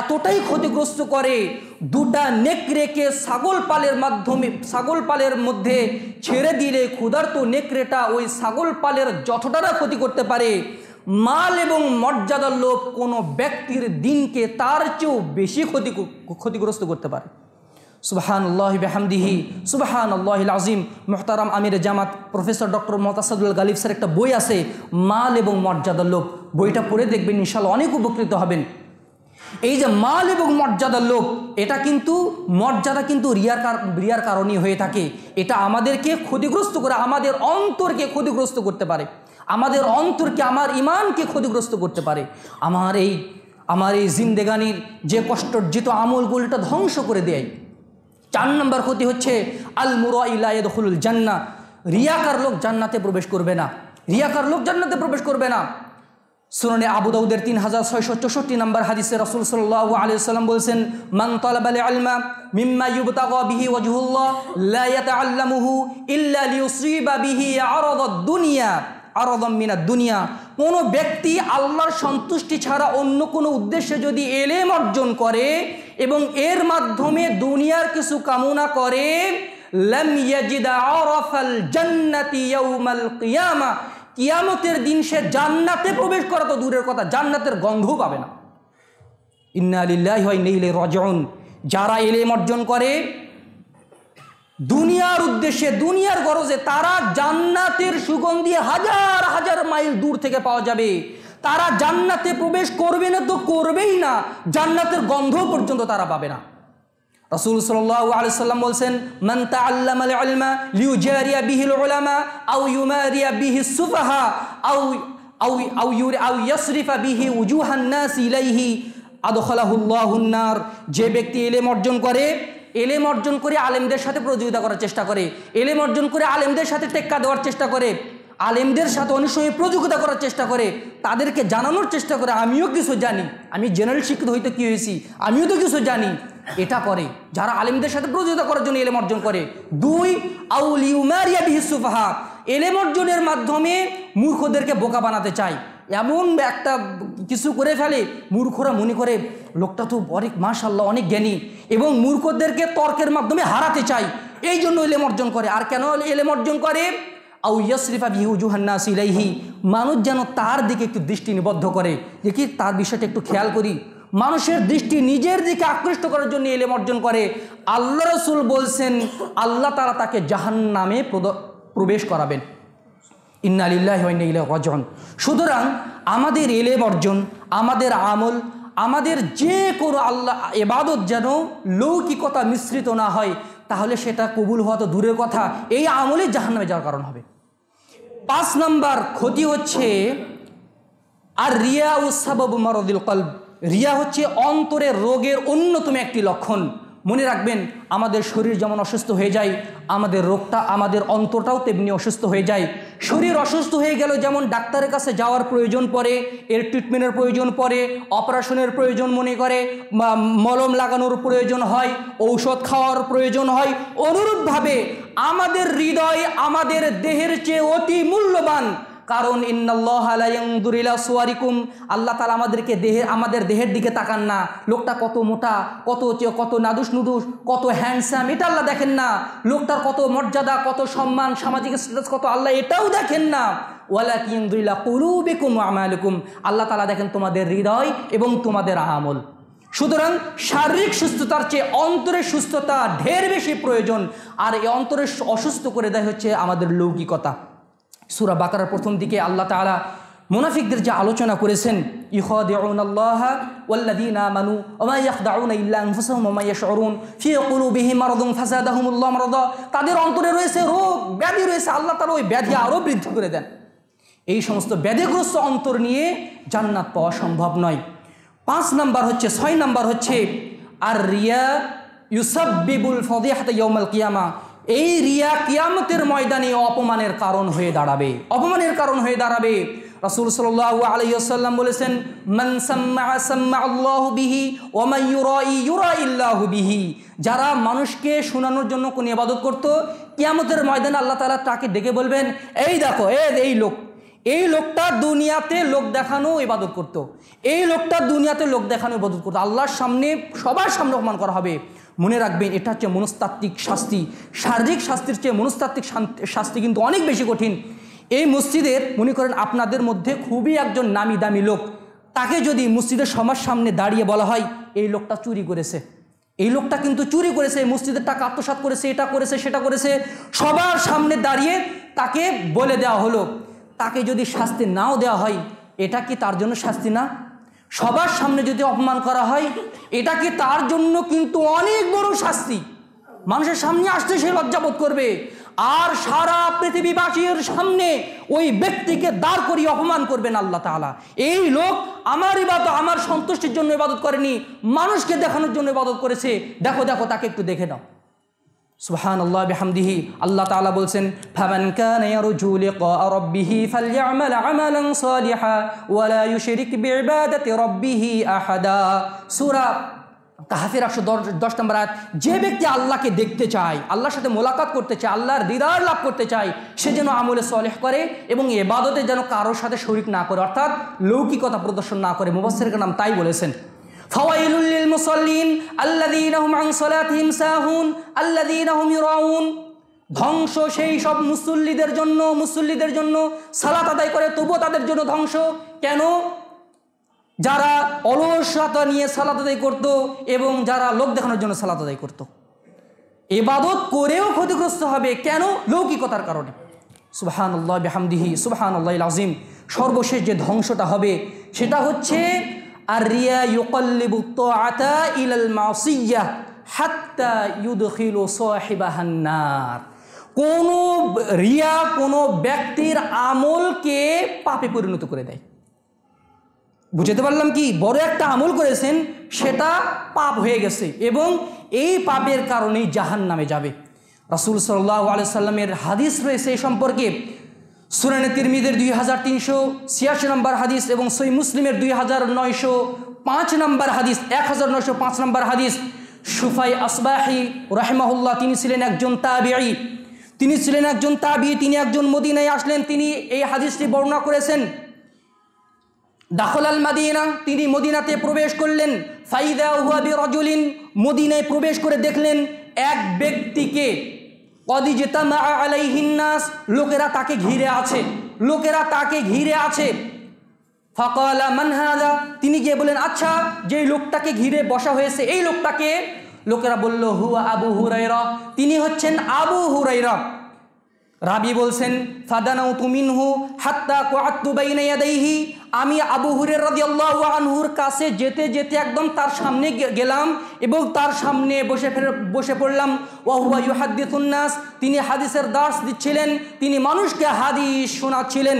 এতটাই ক্ষতিগ্রস্ত করে, দুটা নেকড়েকে ছাগল পালের মাধ্যমে, ছাগল পালের মধ্যে ছেড়ে দিলে ক্ষুধার্ত নেকড়েটা ওই ছাগল পালের যতটারা ক্ষতি করতে পারে। মাল এবং মর্যাদার লোভ কোনো ব্যক্তির দিনকে তার চেয়েও বেশি ক্ষতি ক্ষতিগ্রস্ত করতে পারে। সুবাহান আল্লাহ বেহামদিহি সুবাহান আল্লাহ আজিম মোহতারাম আমির জামাত professor doctor Muhtasadul Ghalib sir একটা বই আছে, মাল এবং মর্যাদার লোভ। বইটা পড়ে দেখবেন ইনশাল্লাহ অনেক উপকৃত হবেন। এই যে মাল এবং মর্যাদার লোভ, এটা কিন্তু, মর্যাদা কিন্তু রিয়ার রিয়ার কারণেই হয়ে থাকে। এটা আমাদেরকে ক্ষতিগ্রস্ত করে, আমাদের অন্তরকে ক্ষতিগ্রস্ত করতে পারে। আমাদের অন্তরকে, আমার ইমানকে ক্ষতিগ্রস্ত করতে পারে। আমার এই আমার এই জিন্দেগানির যে কষ্টর্জিত আমলগুলিটা ধ্বংস করে দেয়। চার নম্বর ক্ষতি হচ্ছে আল মুরাইলায়দুল জান্না। রিয়াকার লোক জান্নাতে প্রবেশ করবে না। রিয়াকার লোক জান্নাতে প্রবেশ করবে না। সুননে আবু দাউদের তিন হাজার ছয়শো চৌষট্টি নম্বর হাদিসে রসুল সাল্লাহ আলিয়া সাল্লাম বলছেন, মান তালাবাল আলমা মিম্মা ইউবতাগা বিহি ওয়াজহুল্লাহ, লা ইয়াতাআল্লামুহু ইল্লা লিয়ুসিবা বিহি আরাদাদ দুনিয়া। আরাদাম মিনাদ দুনিয়া। কোনো ব্যক্তি আল্লাহর সন্তুষ্টি ছাড়া অন্য কোনো উদ্দেশ্যে যদি এলেম অর্জন করে এবং এর মাধ্যমে দুনিয়ার কিছু কামনা করে কিয়ামতের দিন সে জান্নাতে প্রবেশ করা তো দূরের কথা, জান্নাতের গন্ধও পাবে না। ইন্না আলিল্লাহি রাজিউন। যারা এলেম অর্জন করে দুনিয়ার উদ্দেশ্যে, দুনিয়ার গরজে তারা জান্নাতের সুগন্ধি হাজার হাজার মাইল দূর থেকে পাওয়া যাবে। তারা জান্নাতে প্রবেশ করবে না তো করবেই না, জান্নাতের গন্ধ পর্যন্ত তারা পাবে না। রাসূল সাল্লাল্লাহু আলাইহি সাল্লাম বলছেন, মান তাআল্লামা আল ইলমা লিউজারিয়া বিহিল উলামা আও ইউমারিয়া বিহি সুফাহা আও আও আও ইউরি, আও ইয়াসরিফা বিহি উজুহান নাস ইলাইহি আদখালাহুল্লাহুন নার। যে ব্যক্তি এলেম অর্জন করে এলেম অর্জন করে আলেমদের সাথে প্রতিযোগিতা করার চেষ্টা করে। এলেম অর্জন করে আলেমদের সাথে টেক্কা দেওয়ার চেষ্টা করে। আলেমদের সাথে অনেক সময় প্রতিযোগিতা করার চেষ্টা করে। তাদেরকে জানানোর চেষ্টা করে, আমিও কিছু জানি। আমি জেনারেল শিক্ষিত হইতে কী হয়েছি আমিও তো কিছু জানি। এটা করে। যারা আলেমদের সাথে প্রতিযোগিতা করার জন্য এলেম অর্জন করে। দুই, আউলিউমারিয়া বিহিসুফাহা। এলেম অর্জনের মাধ্যমে মূর্খদেরকে বোকা বানাতে চায়। এমন একটা কিছু করে ফেলে, মূর্খরা মনে করে, লোকটা তো অনেক মাশাল্লাহ অনেক জ্ঞানী এবং মূর্খদেরকে তর্কের মাধ্যমে হারাতে চায় এই জন্য এলেম অর্জন করে। আর কেন এলেম অর্জন করে? আউ ইয়াসরিফা বিহু জুহান্না সিলাইহি মানুষ যেন তার দিকে একটু দৃষ্টি নিবদ্ধ করে দেখি তার বিষয়টা একটু খেয়াল করি। মানুষের দৃষ্টি নিজের দিকে আকৃষ্ট করার জন্য এলেম অর্জন করে। আল্লাহ রসুল বলছেন, আল্লাহ তারা তাকে জাহান নামে প্রবেশ করাবেন। ইন্নালিল্লাহ রজন সুতরাং আমাদের এলেম অর্জন, আমাদের আমল, আমাদের যে কোনো আল্লাহ এবাদত যেন লৌকিকতা মিশ্রিত না হয়, তাহলে সেটা কবুল হওয়া তো দূরের কথা। এই আমলে জাহান্নামে যাওয়ার কারণ হবে। পাঁচ নাম্বার ক্ষতি হচ্ছে আর রিয়া উসাবাব মারদিল কলব। রিয়া হচ্ছে অন্তরের রোগের অন্যতম একটি লক্ষণ। মনে রাখবেন, আমাদের শরীর যেমন অসুস্থ হয়ে যায়, আমাদের রোগটা আমাদের অন্তরটাও তেমনি অসুস্থ হয়ে যায়। শরীর অসুস্থ হয়ে গেল যেমন ডাক্তারের কাছে যাওয়ার প্রয়োজন পড়ে, এর ট্রিটমেন্টের প্রয়োজন পড়ে অপারেশনের প্রয়োজন মনে করে মলম লাগানোর প্রয়োজন হয়, ঔষধ খাওয়ার প্রয়োজন হয়। অনুরূপভাবে আমাদের হৃদয় আমাদের দেহের চেয়ে অতি মূল্যবান। কারণ সুয়ারিকুম। আল্লাহ তালা আমাদেরকে দেহে আমাদের দেহের দিকে তাকান না। লোকটা কত মোটা, কত কত নাদুস নুদুস, কত হ্যান্ডসাম এটা আল্লাহ দেখেন না। লোকটার কত মর্যাদা, কত সম্মান, সামাজিক স্ট্যাটাস কত আল্লাহ, এটাও দেখেন না। ওয়ালা কিন্দুল্লা কুলুবিকুম আমালুকুম। আল্লাহ তালা দেখেন তোমাদের হৃদয় এবং তোমাদের আমল। সুতরাং শারীরিক সুস্থতার চেয়ে অন্তরের সুস্থতা ঢের বেশি প্রয়োজন। আর এই অন্তরের অসুস্থ করে দেয় হচ্ছে আমাদের লৌকিকতা। সুরা বাকারার প্রথম দিকে আল্লাহ তাআলা মুনাফিকদের যে আলোচনা করেছেন তাদের অন্তরে রয়েছে রোগ, ব্যাধি রয়েছে, আল্লাহ তাআলা ওই ব্যাধি আরও বৃদ্ধি করে দেন। এই সমস্ত ব্যাধিগ্রস্ত অন্তর নিয়ে জান্নাত পাওয়া সম্ভব নয়। পাঁচ নাম্বার হচ্ছে, ছয় নাম্বার হচ্ছে আর রিয়া ইউসাবিবুল ফদিহাত ইয়মাল কিয়ামা। এই রিয়া কিয়ামতের ময়দানে অপমানের কারণ হয়ে দাঁড়াবে। অপমানের কারণ হয়ে দাঁড়াবে। রাসূল সাল্লাল্লাহু আলাইহি ওয়াসাল্লাম বলেছেন বিহি। যারা মানুষকে শোনানোর জন্য কোন ইবাদত করত, কিয়ামতের ময়দানে আল্লাহ তাআলা তাকে ডেকে বলবেন, এই দেখো, এ, এই লোক। এই লোকটা দুনিয়াতে লোক দেখানো ইবাদত করত। এই লোকটা দুনিয়াতে লোক দেখানো ইবাদত করতো। আল্লাহর সামনে সবার সামনে অপমান করা হবে। মনে রাখবেন, এটা হচ্ছে মনস্তাত্ত্বিক শাস্তি। শারীরিক শাস্তির চেয়ে মনস্তাত্ত্বিক শাস্তি কিন্তু অনেক বেশি কঠিন। এই মসজিদের, মনে করেন, আপনাদের মধ্যে খুবই একজন নামি দামি লোক। তাকে যদি মসজিদের সমাজ সামনে দাঁড়িয়ে বলা হয়, এই লোকটা চুরি করেছে। এই লোকটা কিন্তু চুরি করেছে মসজিদের টাকা আত্মসাৎ করেছে, এটা করেছে, সেটা করেছে। সবার সামনে দাঁড়িয়ে তাকে বলে দেওয়া হলো। তাকে যদি শাস্তি নাও দেওয়া হয়, এটা কি তার জন্য শাস্তি না? সবার সামনে যদি অপমান করা হয়, এটা কি তার জন্য কিন্তু অনেক বড় শাস্তি? মানুষের সামনে আসতে সে লজ্জাবোধ করবে। আর সারা পৃথিবীবাসীর সামনে ওই ব্যক্তিকে দাঁড় করিয়ে অপমান করবেন আল্লাহ তাআলা। এই লোক আমার ইবাদত, আমার সন্তুষ্টির জন্য ইবাদত করেনি, মানুষকে দেখানোর জন্য ইবাদত করেছে। দেখো দেখো, তাকে একটু দেখে নাও। সুবহান আল্লাহ বিহামদিহি, আল্লাহ তাআলা বলছেন, ফামান কানা ইয়ারজু লিকা রাব্বিহি ফালইআমাল আমালান সালিহা ওয়া লা ইউশরিক বিইবাদাতি রাব্বিহি আহাদা। সূরা কাহাফের একশো দশ নম্বর আয়াত, যে ব্যক্তি আল্লাহকে দেখতে চায়, আল্লাহর সাথে মোলাকাত করতে চায়, আল্লাহর দিদার লাভ করতে চায়, সে যেন আমলে সলেহ করে এবং এবাদতে যেন কারোর সাথে শরিক না করে, অর্থাৎ লৌকিকতা প্রদর্শন না করে মুবাসসিরের নাম তাই বলেছেন। মুসাল্লিন ধ্বংস সেই সব মুসল্লিদের জন্য মুসল্লিদের জন্য সালাত আদায় করে, তবুও তাদের জন্য ধ্বংস। কেন? যারা অলসতা নিয়ে সালাত আদায় করতো এবং যারা লোক দেখানোর জন্য সালাত আদায় করতো। এবাদত করেও ক্ষতিগ্রস্ত হবে। কেন? লৌকিকতার কারণে। সুবহান আল্লাহ বেহামদিহি সুবহান আল্লাহ আজিম সর্বশেষ যে ধ্বংসটা হবে, সেটা হচ্ছে আর রিয়া ইউকল্লিবু আতা কোনো রিয়া, কোনো ব্যক্তির আমলকে পাপে পরিণত করে দেয়। বুঝতে পারলাম কি? বড় একটা আমল করেছেন, সেটা পাপ হয়ে গেছে এবং এই পাপের কারণেই জাহান নামে যাবে। রাসুল সাল্লাহ আলাইসাল্লামের হাদিস রয়েছে এই সম্পর্কে। সুরানে তিরমিদের দুই হাজার তিনশো ছিয়াশি নম্বর হাদিস এবং সই মুসলিমের দুই হাজার নয়শো পাঁচ নম্বর হাদিস, এক হাজার নয়শো পাঁচ নম্বর হাদিস। সুফাই আসবাহি রহমাহুল্লাহ, তিনি ছিলেন একজন তাবিআই তিনি ছিলেন একজন তাবি তিনি একজন মদিনায় আসলেন, তিনি এই হাদিসটি বর্ণনা করেছেন। দাখলাল মাদিনা, তিনি মদিনাতে প্রবেশ করলেন। ফাইদা হুয়াবি রজুলিন মদিনায় প্রবেশ করে দেখলেন এক ব্যক্তিকে আলাইহিন্নাস লোকেরা তাকে ঘিরে আছে। লোকেরা তাকে ঘিরে আছে। ফকালা মানহাদা তিনি গিয়ে বলেন আচ্ছা যে লোকটাকে ঘিরে বসা হয়েছে, এই লোকটাকে? লোকেরা বলল, হুয়া আবু হুরাইরা তিনি হচ্ছেন আবু হুরাইরা রাবি বলছেন, ফাদানাউ হাত্তা কোয়াত্তু বাইনা ইয়াদাইহি। আমি আবু হুরের রাদিয়াল্লাহু আনহুর কাছে যেতে যেতে একদম তার সামনে গেলাম এবং তার সামনে বসে ফের বসে পড়লাম। ওয়া হুয়া ইউহাদ্দিসুন নাস, তিনি হাদিসের দাস দিচ্ছিলেন, তিনি মানুষকে হাদিস শোনাচ্ছিলেন।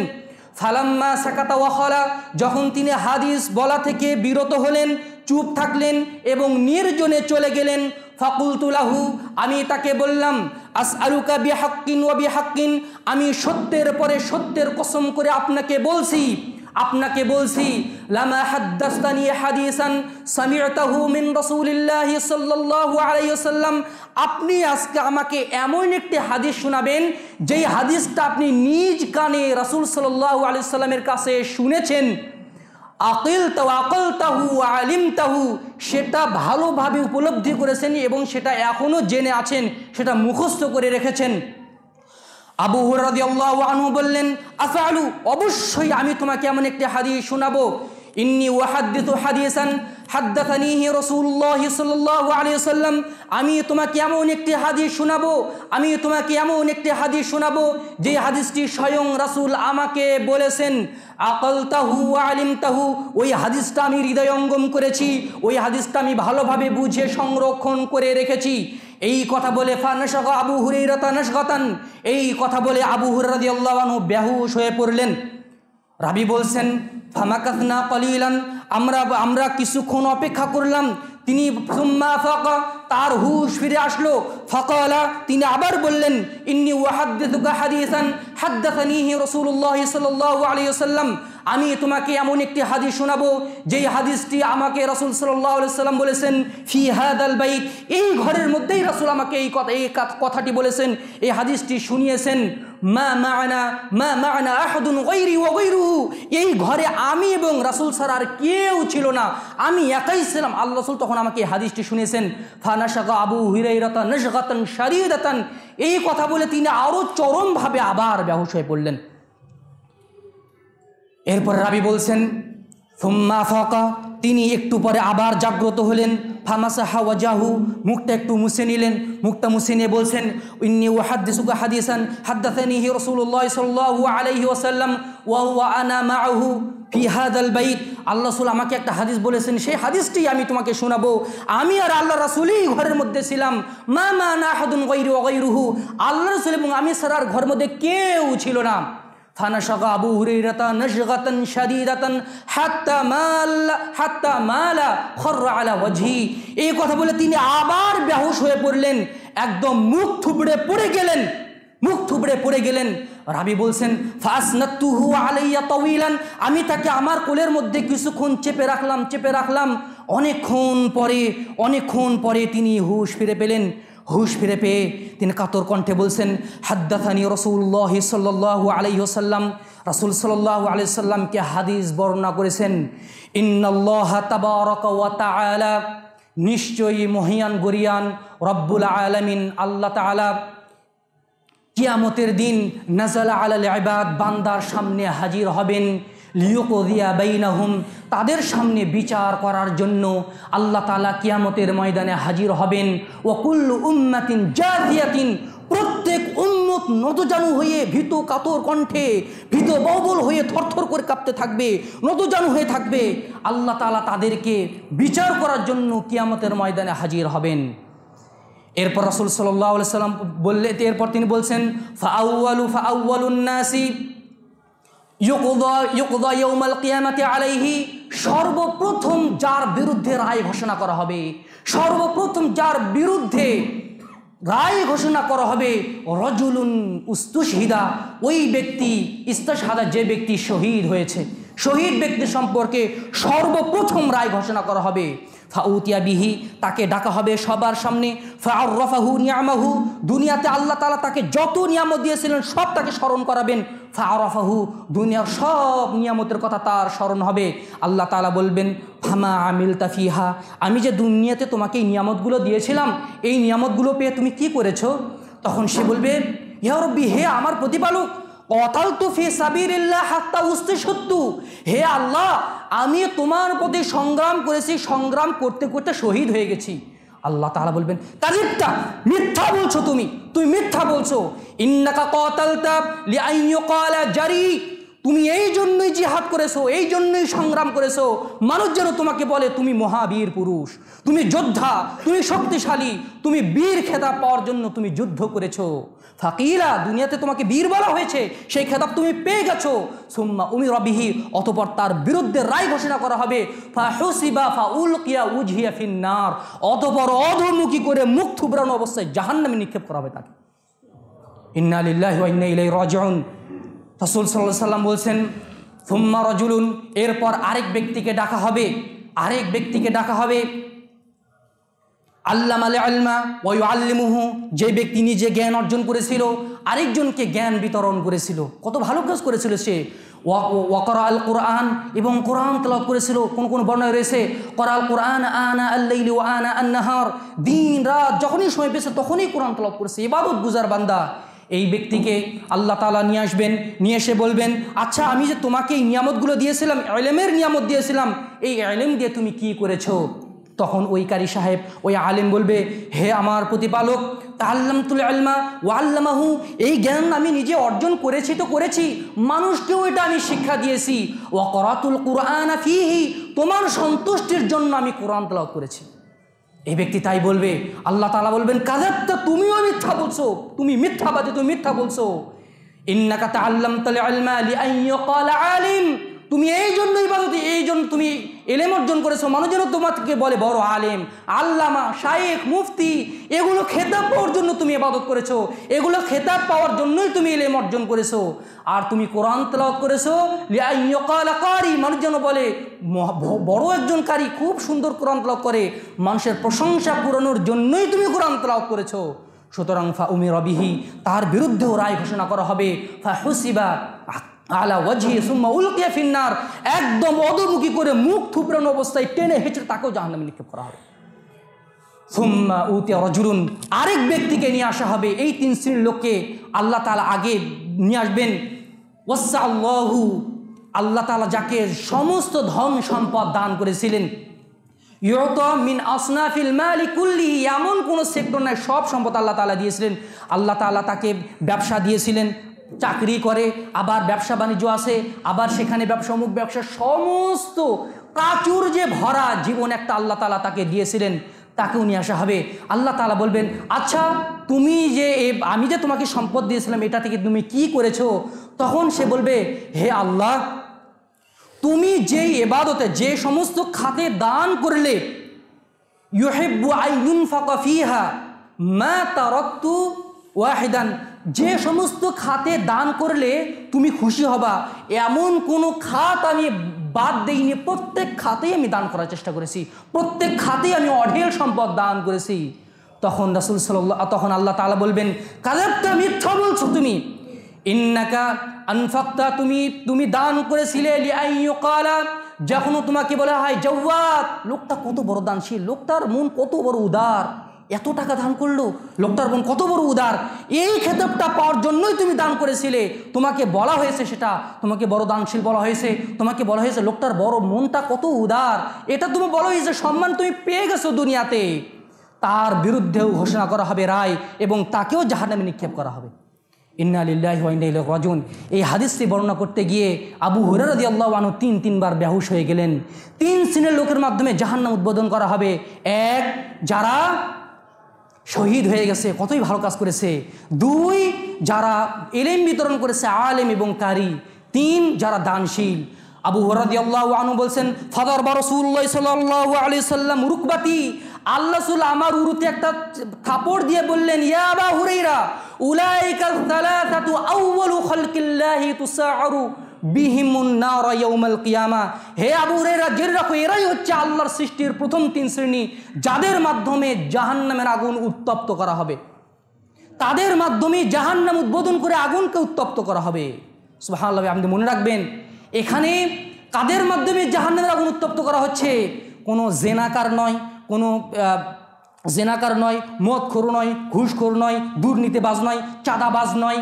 ফালাম্মা সাকাতা ওয়াখলা যখন তিনি হাদিস বলা থেকে বিরত হলেন, চুপ থাকলেন এবং নির্জনে চলে গেলেন ফাকুলতুলাহু আমি তাকে বললাম আস আলুকা বিহাক্কিন ও বিহাক্কিন আমি সত্যের পরে সত্যের কসম করে আপনাকে বলছি আপনাকে বলছি, লামা হাদ্দাস্তানি হাদিসান সামি'তাহু মিন রাসূলিল্লাহি সাল্লাল্লাহু আলাইহি ওয়াসাল্লাম আপনি আজকে আমাকে এমন একটি হাদিস শোনাবেন, যেই হাদিসটা আপনি নিজ কানে রাসূল সাল্লাল্লাহু আলাইহি সাল্লামের কাছে শুনেছেন। আকিল তাহু আকল তাহু আলিম তাহু সেটা ভালোভাবে উপলব্ধি করেছেন এবং সেটা এখনও জেনে আছেন, সেটা মুখস্থ করে রেখেছেন। আবু হরদি আল্লাহ আনহু বললেন, আফআলু, অবশ্যই আমি তোমাকে এমন একটি হাদিস শোনাবো ইন্নি ওয়াহাদ্দিতু হাদিসান হাদ্দাথানিহি রাসূলুল্লাহ সাল্লাল্লাহু আলাইহি সাল্লাম আমি তোমাকে এমন একটি হাদিস শোনাবো, আমি তোমাকে এমন একটি হাদিস শোনাবো, যে হাদিসটি স্বয়ং রাসূল আমাকে বলেছেন আকল তাহু আলিম তাহু ওই হাদিসটা আমি হৃদয়ঙ্গম করেছি, ওই হাদিসটা আমি ভালোভাবে বুঝে সংরক্ষণ করে রেখেছি। এই কথা বলে ফানশাক আবু হুরাইরাতা নাশগাতান এই কথা বলে আবু হুরায়রা রাদিয়াল্লাহু আনহু বেহুশ হয়ে পড়লেন। রাবি বলছেন ফামাকাতনা কলিলান আমরা আমরা কিছুক্ষণ অপেক্ষা করলাম তিনি তার হুশ ফিরে আসলো। ফাকালা, তিনি আবার বললেন, ইন্নি আলাইহি আমি তোমাকে এমন একটি হাদিস শোনাবো, যেই হাদিসটি আমাকে রাসূল সাল্লাম বলেছেন, ফি হাদাল বাইত। এই ঘরের মধ্যেই রাসূল আমাকে এই কথা, এই কথাটি বলেছেন, এই হাদিসটি শুনিয়েছেন, মা মা'না মা মা'না আহাদুন গায়রি ওয়া গায়রুহু। এই ঘরে আমি এবং রাসূল ছাড়া আর কেউ ছিল না। আমি একাই ছিলাম। আল্লাহ রসুল তখন আমাকে এই হাদিসটি শুনেছেন ফানাশাকা আবু হুরাইরাতা নাশগাতান শারীদাতান। এই কথা বলে তিনি আরও চরমভাবে আবার বেহুশ হয়ে পড়লেন। এরপর রাবি বলছেন ফুম্মা ফাকা। তিনি একটু পরে আবার জাগ্রত হলেন। ফামাসা হাওয়া হাওয়াজাহু মুখটা একটু মুছে নিলেন। মুখটা মুছে নিয়ে বলছেন, ইন্নি ও হাদ্দিসুকা হাদিসান হাদ্দাসানিহি রাসূলুল্লাহ সাল্লাল্লাহু আলাইহি ওয়াসাল্লাম ওয়া আনা মাআহু। ফি হাদাল বাইত আল্লাহ রাসূল আমাকে একটা হাদিস বলেছেন সেই হাদিসটি আমি তোমাকে শোনাবো আমি আর আল্লাহ রাসূলই ঘরের মধ্যে ছিলাম মা মা না আহাদুন গায়রু ওয়া গায়রুহু আল্লাহ রাসূল এবং আমি ছাড়া আর ঘরের মধ্যে কেউ ছিল না فنشق أبو هريرة نشغة شديدة حتى مال حتى مال خر على وجهه এই কথা বলে তিনি আবার বেহুশ হয়ে পড়লেন একদম মুখ থুবড়ে পড়ে গেলেন মুখ থুবড়ে পড়ে গেলেন। রাবি বলছেন ফাস ফাসনাতুহু আলাইয়া তাওয়িলান, আমি তাকে আমার কোলের মধ্যে কিছুক্ষণ চেপে রাখলাম চেপে রাখলাম। অনেকক্ষণ পরে অনেকক্ষণ পরে তিনি হুশ ফিরে পেলেন। হুশ ফিরে পেয়ে তিনি কাতর কণ্ঠে বলছেন হাদ্দাথানি রসুল্লাহ সাল্লাহ আলাইহসাল্লাম রাসুল সাল্লাহ আলাইসাল্লামকে হাদিস বর্ণনা করেছেন, ইন্নাল্লাহ তাবারক ওয়া তাআলা, নিশ্চয়ই মহিয়ান গরিয়ান রব্বুল আলামিন, আল্লাহ তাআলা কিয়ামতের দিন নাজালা আলাল ইবাদ বান্দার সামনে হাজির হবেন। লিওকদিয়া বাইনাহুম, তাদের সামনে বিচার করার জন্য আল্লাহ তালা কিয়ামতের ময়দানে হাজির হবেন। ওকুল্লু উম্মাতিন জাতিয়াতিন প্রত্যেক উন্মত নতজানু হয়ে ভীত কাতর কণ্ঠে, ভীত ববল হয়ে থরথর করে কাঁপতে থাকবে নতজানু হয়ে থাকবে। আল্লাহ তালা তাদেরকে বিচার করার জন্য কিয়ামতের ময়দানে হাজির হবেন। এরপর রসুল সাল্লাম বললে এরপর তিনি বলছেন আলাইহি সর্বপ্রথম যার বিরুদ্ধে রায় ঘোষণা করা হবে, সর্বপ্রথম যার বিরুদ্ধে রায় ঘোষণা করা হবে, রজুলুন উস্তুশহিদা, ওই ব্যক্তি, ইস্তাশহাদা যে ব্যক্তি শহীদ হয়েছে। শহীদ ব্যক্তি সম্পর্কে সর্বপ্রথম রায় ঘোষণা করা হবে। ফাউতিয়া বিহি তাকে ডাকা হবে সবার সামনে। ফাহু নিয়ামাহু, দুনিয়াতে আল্লাহ তালা তাকে যত নিয়ামত দিয়েছিলেন সব তাকে স্মরণ করাবেন। ফাহু দুনিয়ার সব নিয়ামতের কথা তার স্মরণ হবে। আল্লাহ তালা বলবেন, ফামা আমিল তাফিহা আমি যে দুনিয়াতে তোমাকে এই নিয়ামতগুলো দিয়েছিলাম, এই নিয়ামতগুলো পেয়ে তুমি কি করেছ? তখন সে বলবে, ইয়া রব্বি, হে আমার প্রতিপালক হে আল্লাহ, আমি তোমার প্রতি সংগ্রাম করেছি, সংগ্রাম করতে করতে শহীদ হয়ে গেছি। আল্লাহ তাআলা বলবেন কাজিবটা মিথ্যা বলছো তুমি তুমি মিথ্যা বলছো। ইন্নাকা লিআইয়ুকালা জারি। তুমি এই জন্যই জিহাদ করেছ, এই জন্যই সংগ্রাম করেছ। মানুষ যেন তোমাকে বলে, তুমি মহাবীর পুরুষ, তুমি যোদ্ধা, তুমি শক্তিশালী, তুমি বীর খেতাব পাওয়ার জন্য তুমি যুদ্ধ করেছ। ফাকিলা দুনিয়াতে তোমাকে বীর বলা হয়েছে, সেই খেতাব তুমি পেয়ে গেছো। সুম্মা উমি রবিহি অতপর তার বিরুদ্ধে রায় ঘোষণা করা হবে ফা হুসিবা ফা উলকিয়া উজহিয়া ফিন্নার। অতপর অধমুখী করে মুখ থুবরানো অবস্থায় জাহান্নামে নিক্ষেপ করা হবে তাকে। ইন্না লিল্লাহি ওয়া ইন্না রাজিউন। রাসূল সাল্লাল্লাহু সাল্লাম বলছেন, সুম্মা রজুলুন, এরপর আরেক ব্যক্তিকে ডাকা হবে, আরেক ব্যক্তিকে ডাকা হবে আল্লাম আলে আলমা ওই আল্লিমুহু যে ব্যক্তি নিজে জ্ঞান অর্জন করেছিল, আরেকজনকে জ্ঞান বিতরণ করেছিল। কত ভালো কাজ করেছিল সে। ওয়াকর আল কোরআন, এবং কোরআন তলাপ করেছিল, কোন কোন বর্ণায় রয়েছে করাল কোরআন আনা আল্লাইলি ও আনা আন্নাহার দিন, রাত, যখনই সময় পেয়েছে, তখনই কোরআন তলাপ করেছে। এবাদত গুজার বান্দা। এই ব্যক্তিকে আল্লাহ তালা নিয়ে আসবেন, নিয়ে এসে বলবেন আচ্ছা আমি যে তোমাকে এই নিয়ামতগুলো দিয়েছিলাম এলেমের নিয়ামত দিয়েছিলাম, এই এলেম দিয়ে তুমি কি করেছ? তখন ওই কারি সাহেব, ওই আলেম বলবে, হে আমার প্রতিপালক তাল্লামতুল আলমা ও আল্লামাহু, এই জ্ঞান আমি নিজে অর্জন করেছি তো করেছি মানুষকেও এটা আমি শিক্ষা দিয়েছি। ও করাতুল কোরআন ফিহি, তোমার সন্তুষ্টির জন্য আমি কোরআন তলাওয়াত করেছি। এই ব্যক্তি তাই বলবে, আল্লাহ তালা বলবেন কাজাত্তা তুমিও মিথ্যা বলছো, তুমি মিথ্যাবাদী, তুমি মিথ্যা বলছো। ইন্নাকা তাল্লাম তালে আলমা লি আইয়ুকাল আলিম। তুমি এই জন্য ইবাদত, এই জন্য তুমি এলেম অর্জন করেছ। মানুষ যেন তোমাকে বলে, বড় আলেম, আল্লামা, শায়েখ, মুফতি, এগুলো খেতাব পাওয়ার জন্য তুমি ইবাদত করেছ। এগুলো খেতাব পাওয়ার জন্যই তুমি এলেম অর্জন করেছ। আর তুমি কোরআন তেলাওয়াত করেছ। কারি, মানুষ যেন বলে বড় একজন কারি খুব সুন্দর কোরআন তেলাওয়াত করে। মানুষের প্রশংসা পুরানোর জন্যই তুমি কোরআন তেলাওয়াত করেছ। সুতরাং ফা উমি রবিহি তার বিরুদ্ধেও রায় ঘোষণা করা হবে। ফা হুসিবা আলা ওয়াজহি সুম্মা উলকিয়া ফিন্নার। একদম অদমুখী করে মুখ থুপড়ানো অবস্থায় টেনে হেঁচড়ে তাকেও জাহান্নামে নিক্ষেপ করা হবে। সুম্মা উতিয়া রজুরুন আরেক ব্যক্তিকে নিয়ে আসা হবে। এই তিন শ্রেণির লোককে আল্লাহ তাআলা আগে নিয়ে আসবেন। ওয়াসা আল্লাহু আল্লাহ তাআলা যাকে সমস্ত ধন সম্পদ দান করেছিলেন। ইয়ত মিন আসনাফিল মালি কুল্লি এমন কোনো সেক্টর নাই, সব সম্পদ আল্লাহ তাআলা দিয়েছিলেন। আল্লাহ তাআলা তাকে ব্যবসা দিয়েছিলেন। চাকরি করে, আবার ব্যবসা বাণিজ্য আছে, আবার সেখানে ব্যবসা, অমুক ব্যবসা, সমস্ত প্রাচুর যে ভরা জীবন একটা আল্লাহ তালা তাকে দিয়েছিলেন, তাকেও নিয়ে আসা হবে। আল্লাহ তালা বলবেন আচ্ছা তুমি যে আমি যে তোমাকে সম্পদ দিয়েছিলাম, এটা থেকে তুমি কি করেছ? তখন সে বলবে, হে আল্লাহ, তুমি যেই এবাদতে যে সমস্ত খাতে দান করলে, ইউহিব্বু আইনুন ফাকা মা তারাক্তু ওয়াহিদান যে সমস্ত খাতে দান করলে তুমি খুশি হবা, এমন কোনো খাত আমি বাদ দেইনি, প্রত্যেক খাতেই আমি দান করার চেষ্টা করেছি, প্রত্যেক খাতেই আমি অঢেল সম্পদ দান করেছি। তখন রাসুল সাল্লাহ তখন আল্লাহ তাআলা বলবেন, কালাবটা মিথ্যা বলছো তুমি। ইন্নাকা আনফাক্তা, তুমি তুমি দান করেছিলে যখনও তোমাকে বলা হয় জওয়াত লোকটা কত বড় দানশীল, লোকটার মন কত বড় উদার। এত টাকা দান করল? লোকটার বোন কত বড় উদার। এই খেতাবটা পাওয়ার জন্যই তুমি দান করেছিলে। তোমাকে বলা হয়েছে সেটা, তোমাকে বড় দানশীল বলা হয়েছে, তোমাকে বলা হয়েছে লোকটার বড় মনটা কত উদার। এটা তুমি বলা হয়েছে সম্মান তুমি পেয়ে গেছো দুনিয়াতে। তার বিরুদ্ধেও ঘোষণা করা হবে রায় এবং তাকেও জাহান্নামে নিক্ষেপ করা হবে। ইন্না লিল্লাহি ওয়া ইন্না ইলাইহি রাজিউন। এই হাদিসটি বর্ণনা করতে গিয়ে আবু হুরায়রা রাদিয়াল্লাহু আনহু তিন, তিনবার বেহুশ হয়ে গেলেন। তিন শ্রেণির লোকের মাধ্যমে জাহান্নাম উদ্বোধন করা হবে। এক, যারা শহীদ হয়ে গেছে, কতই ভালো কাজ করেছে। দুই, যারা এলেম বিতরণ করেছে, আলেম এবং কারি তিন, যারা দানশীল। আবু হরাদি আল্লাহ আনু বলছেন, ফাদার বা রসুল্লাহ সাল্লাহ আলি সাল্লাম রুকবাতি, আল্লাহ আমার উরুতে একটা কাপড় দিয়ে বললেন, ইয়া আবা হুরাইরা উলাইকা সালাসাতু আউয়ালু খালকিল্লাহি তুসাআরু। বিহিমুন নারা ইয়াউমাল কিয়ামা। হে আবু হুরাইরা জেনে এরাই হচ্ছে আল্লাহর সৃষ্টির প্রথম তিন শ্রেণি, যাদের মাধ্যমে জাহান্নামের আগুন উত্তপ্ত করা হবে। তাদের মাধ্যমে জাহান্নাম উদ্বোধন করে আগুনকে উত্তপ্ত করা হবে। সুবহানাল্লাহ আপনি মনে রাখবেন, এখানে কাদের মাধ্যমে জাহান্নামের আগুন উত্তপ্ত করা হচ্ছে? কোনো জেনাকার নয়, কোনো জেনাকার নয়, মদখোর নয়, ঘুষখোর নয়, দুর্নীতিবাজ নয়, চাঁদাবাজ নয়।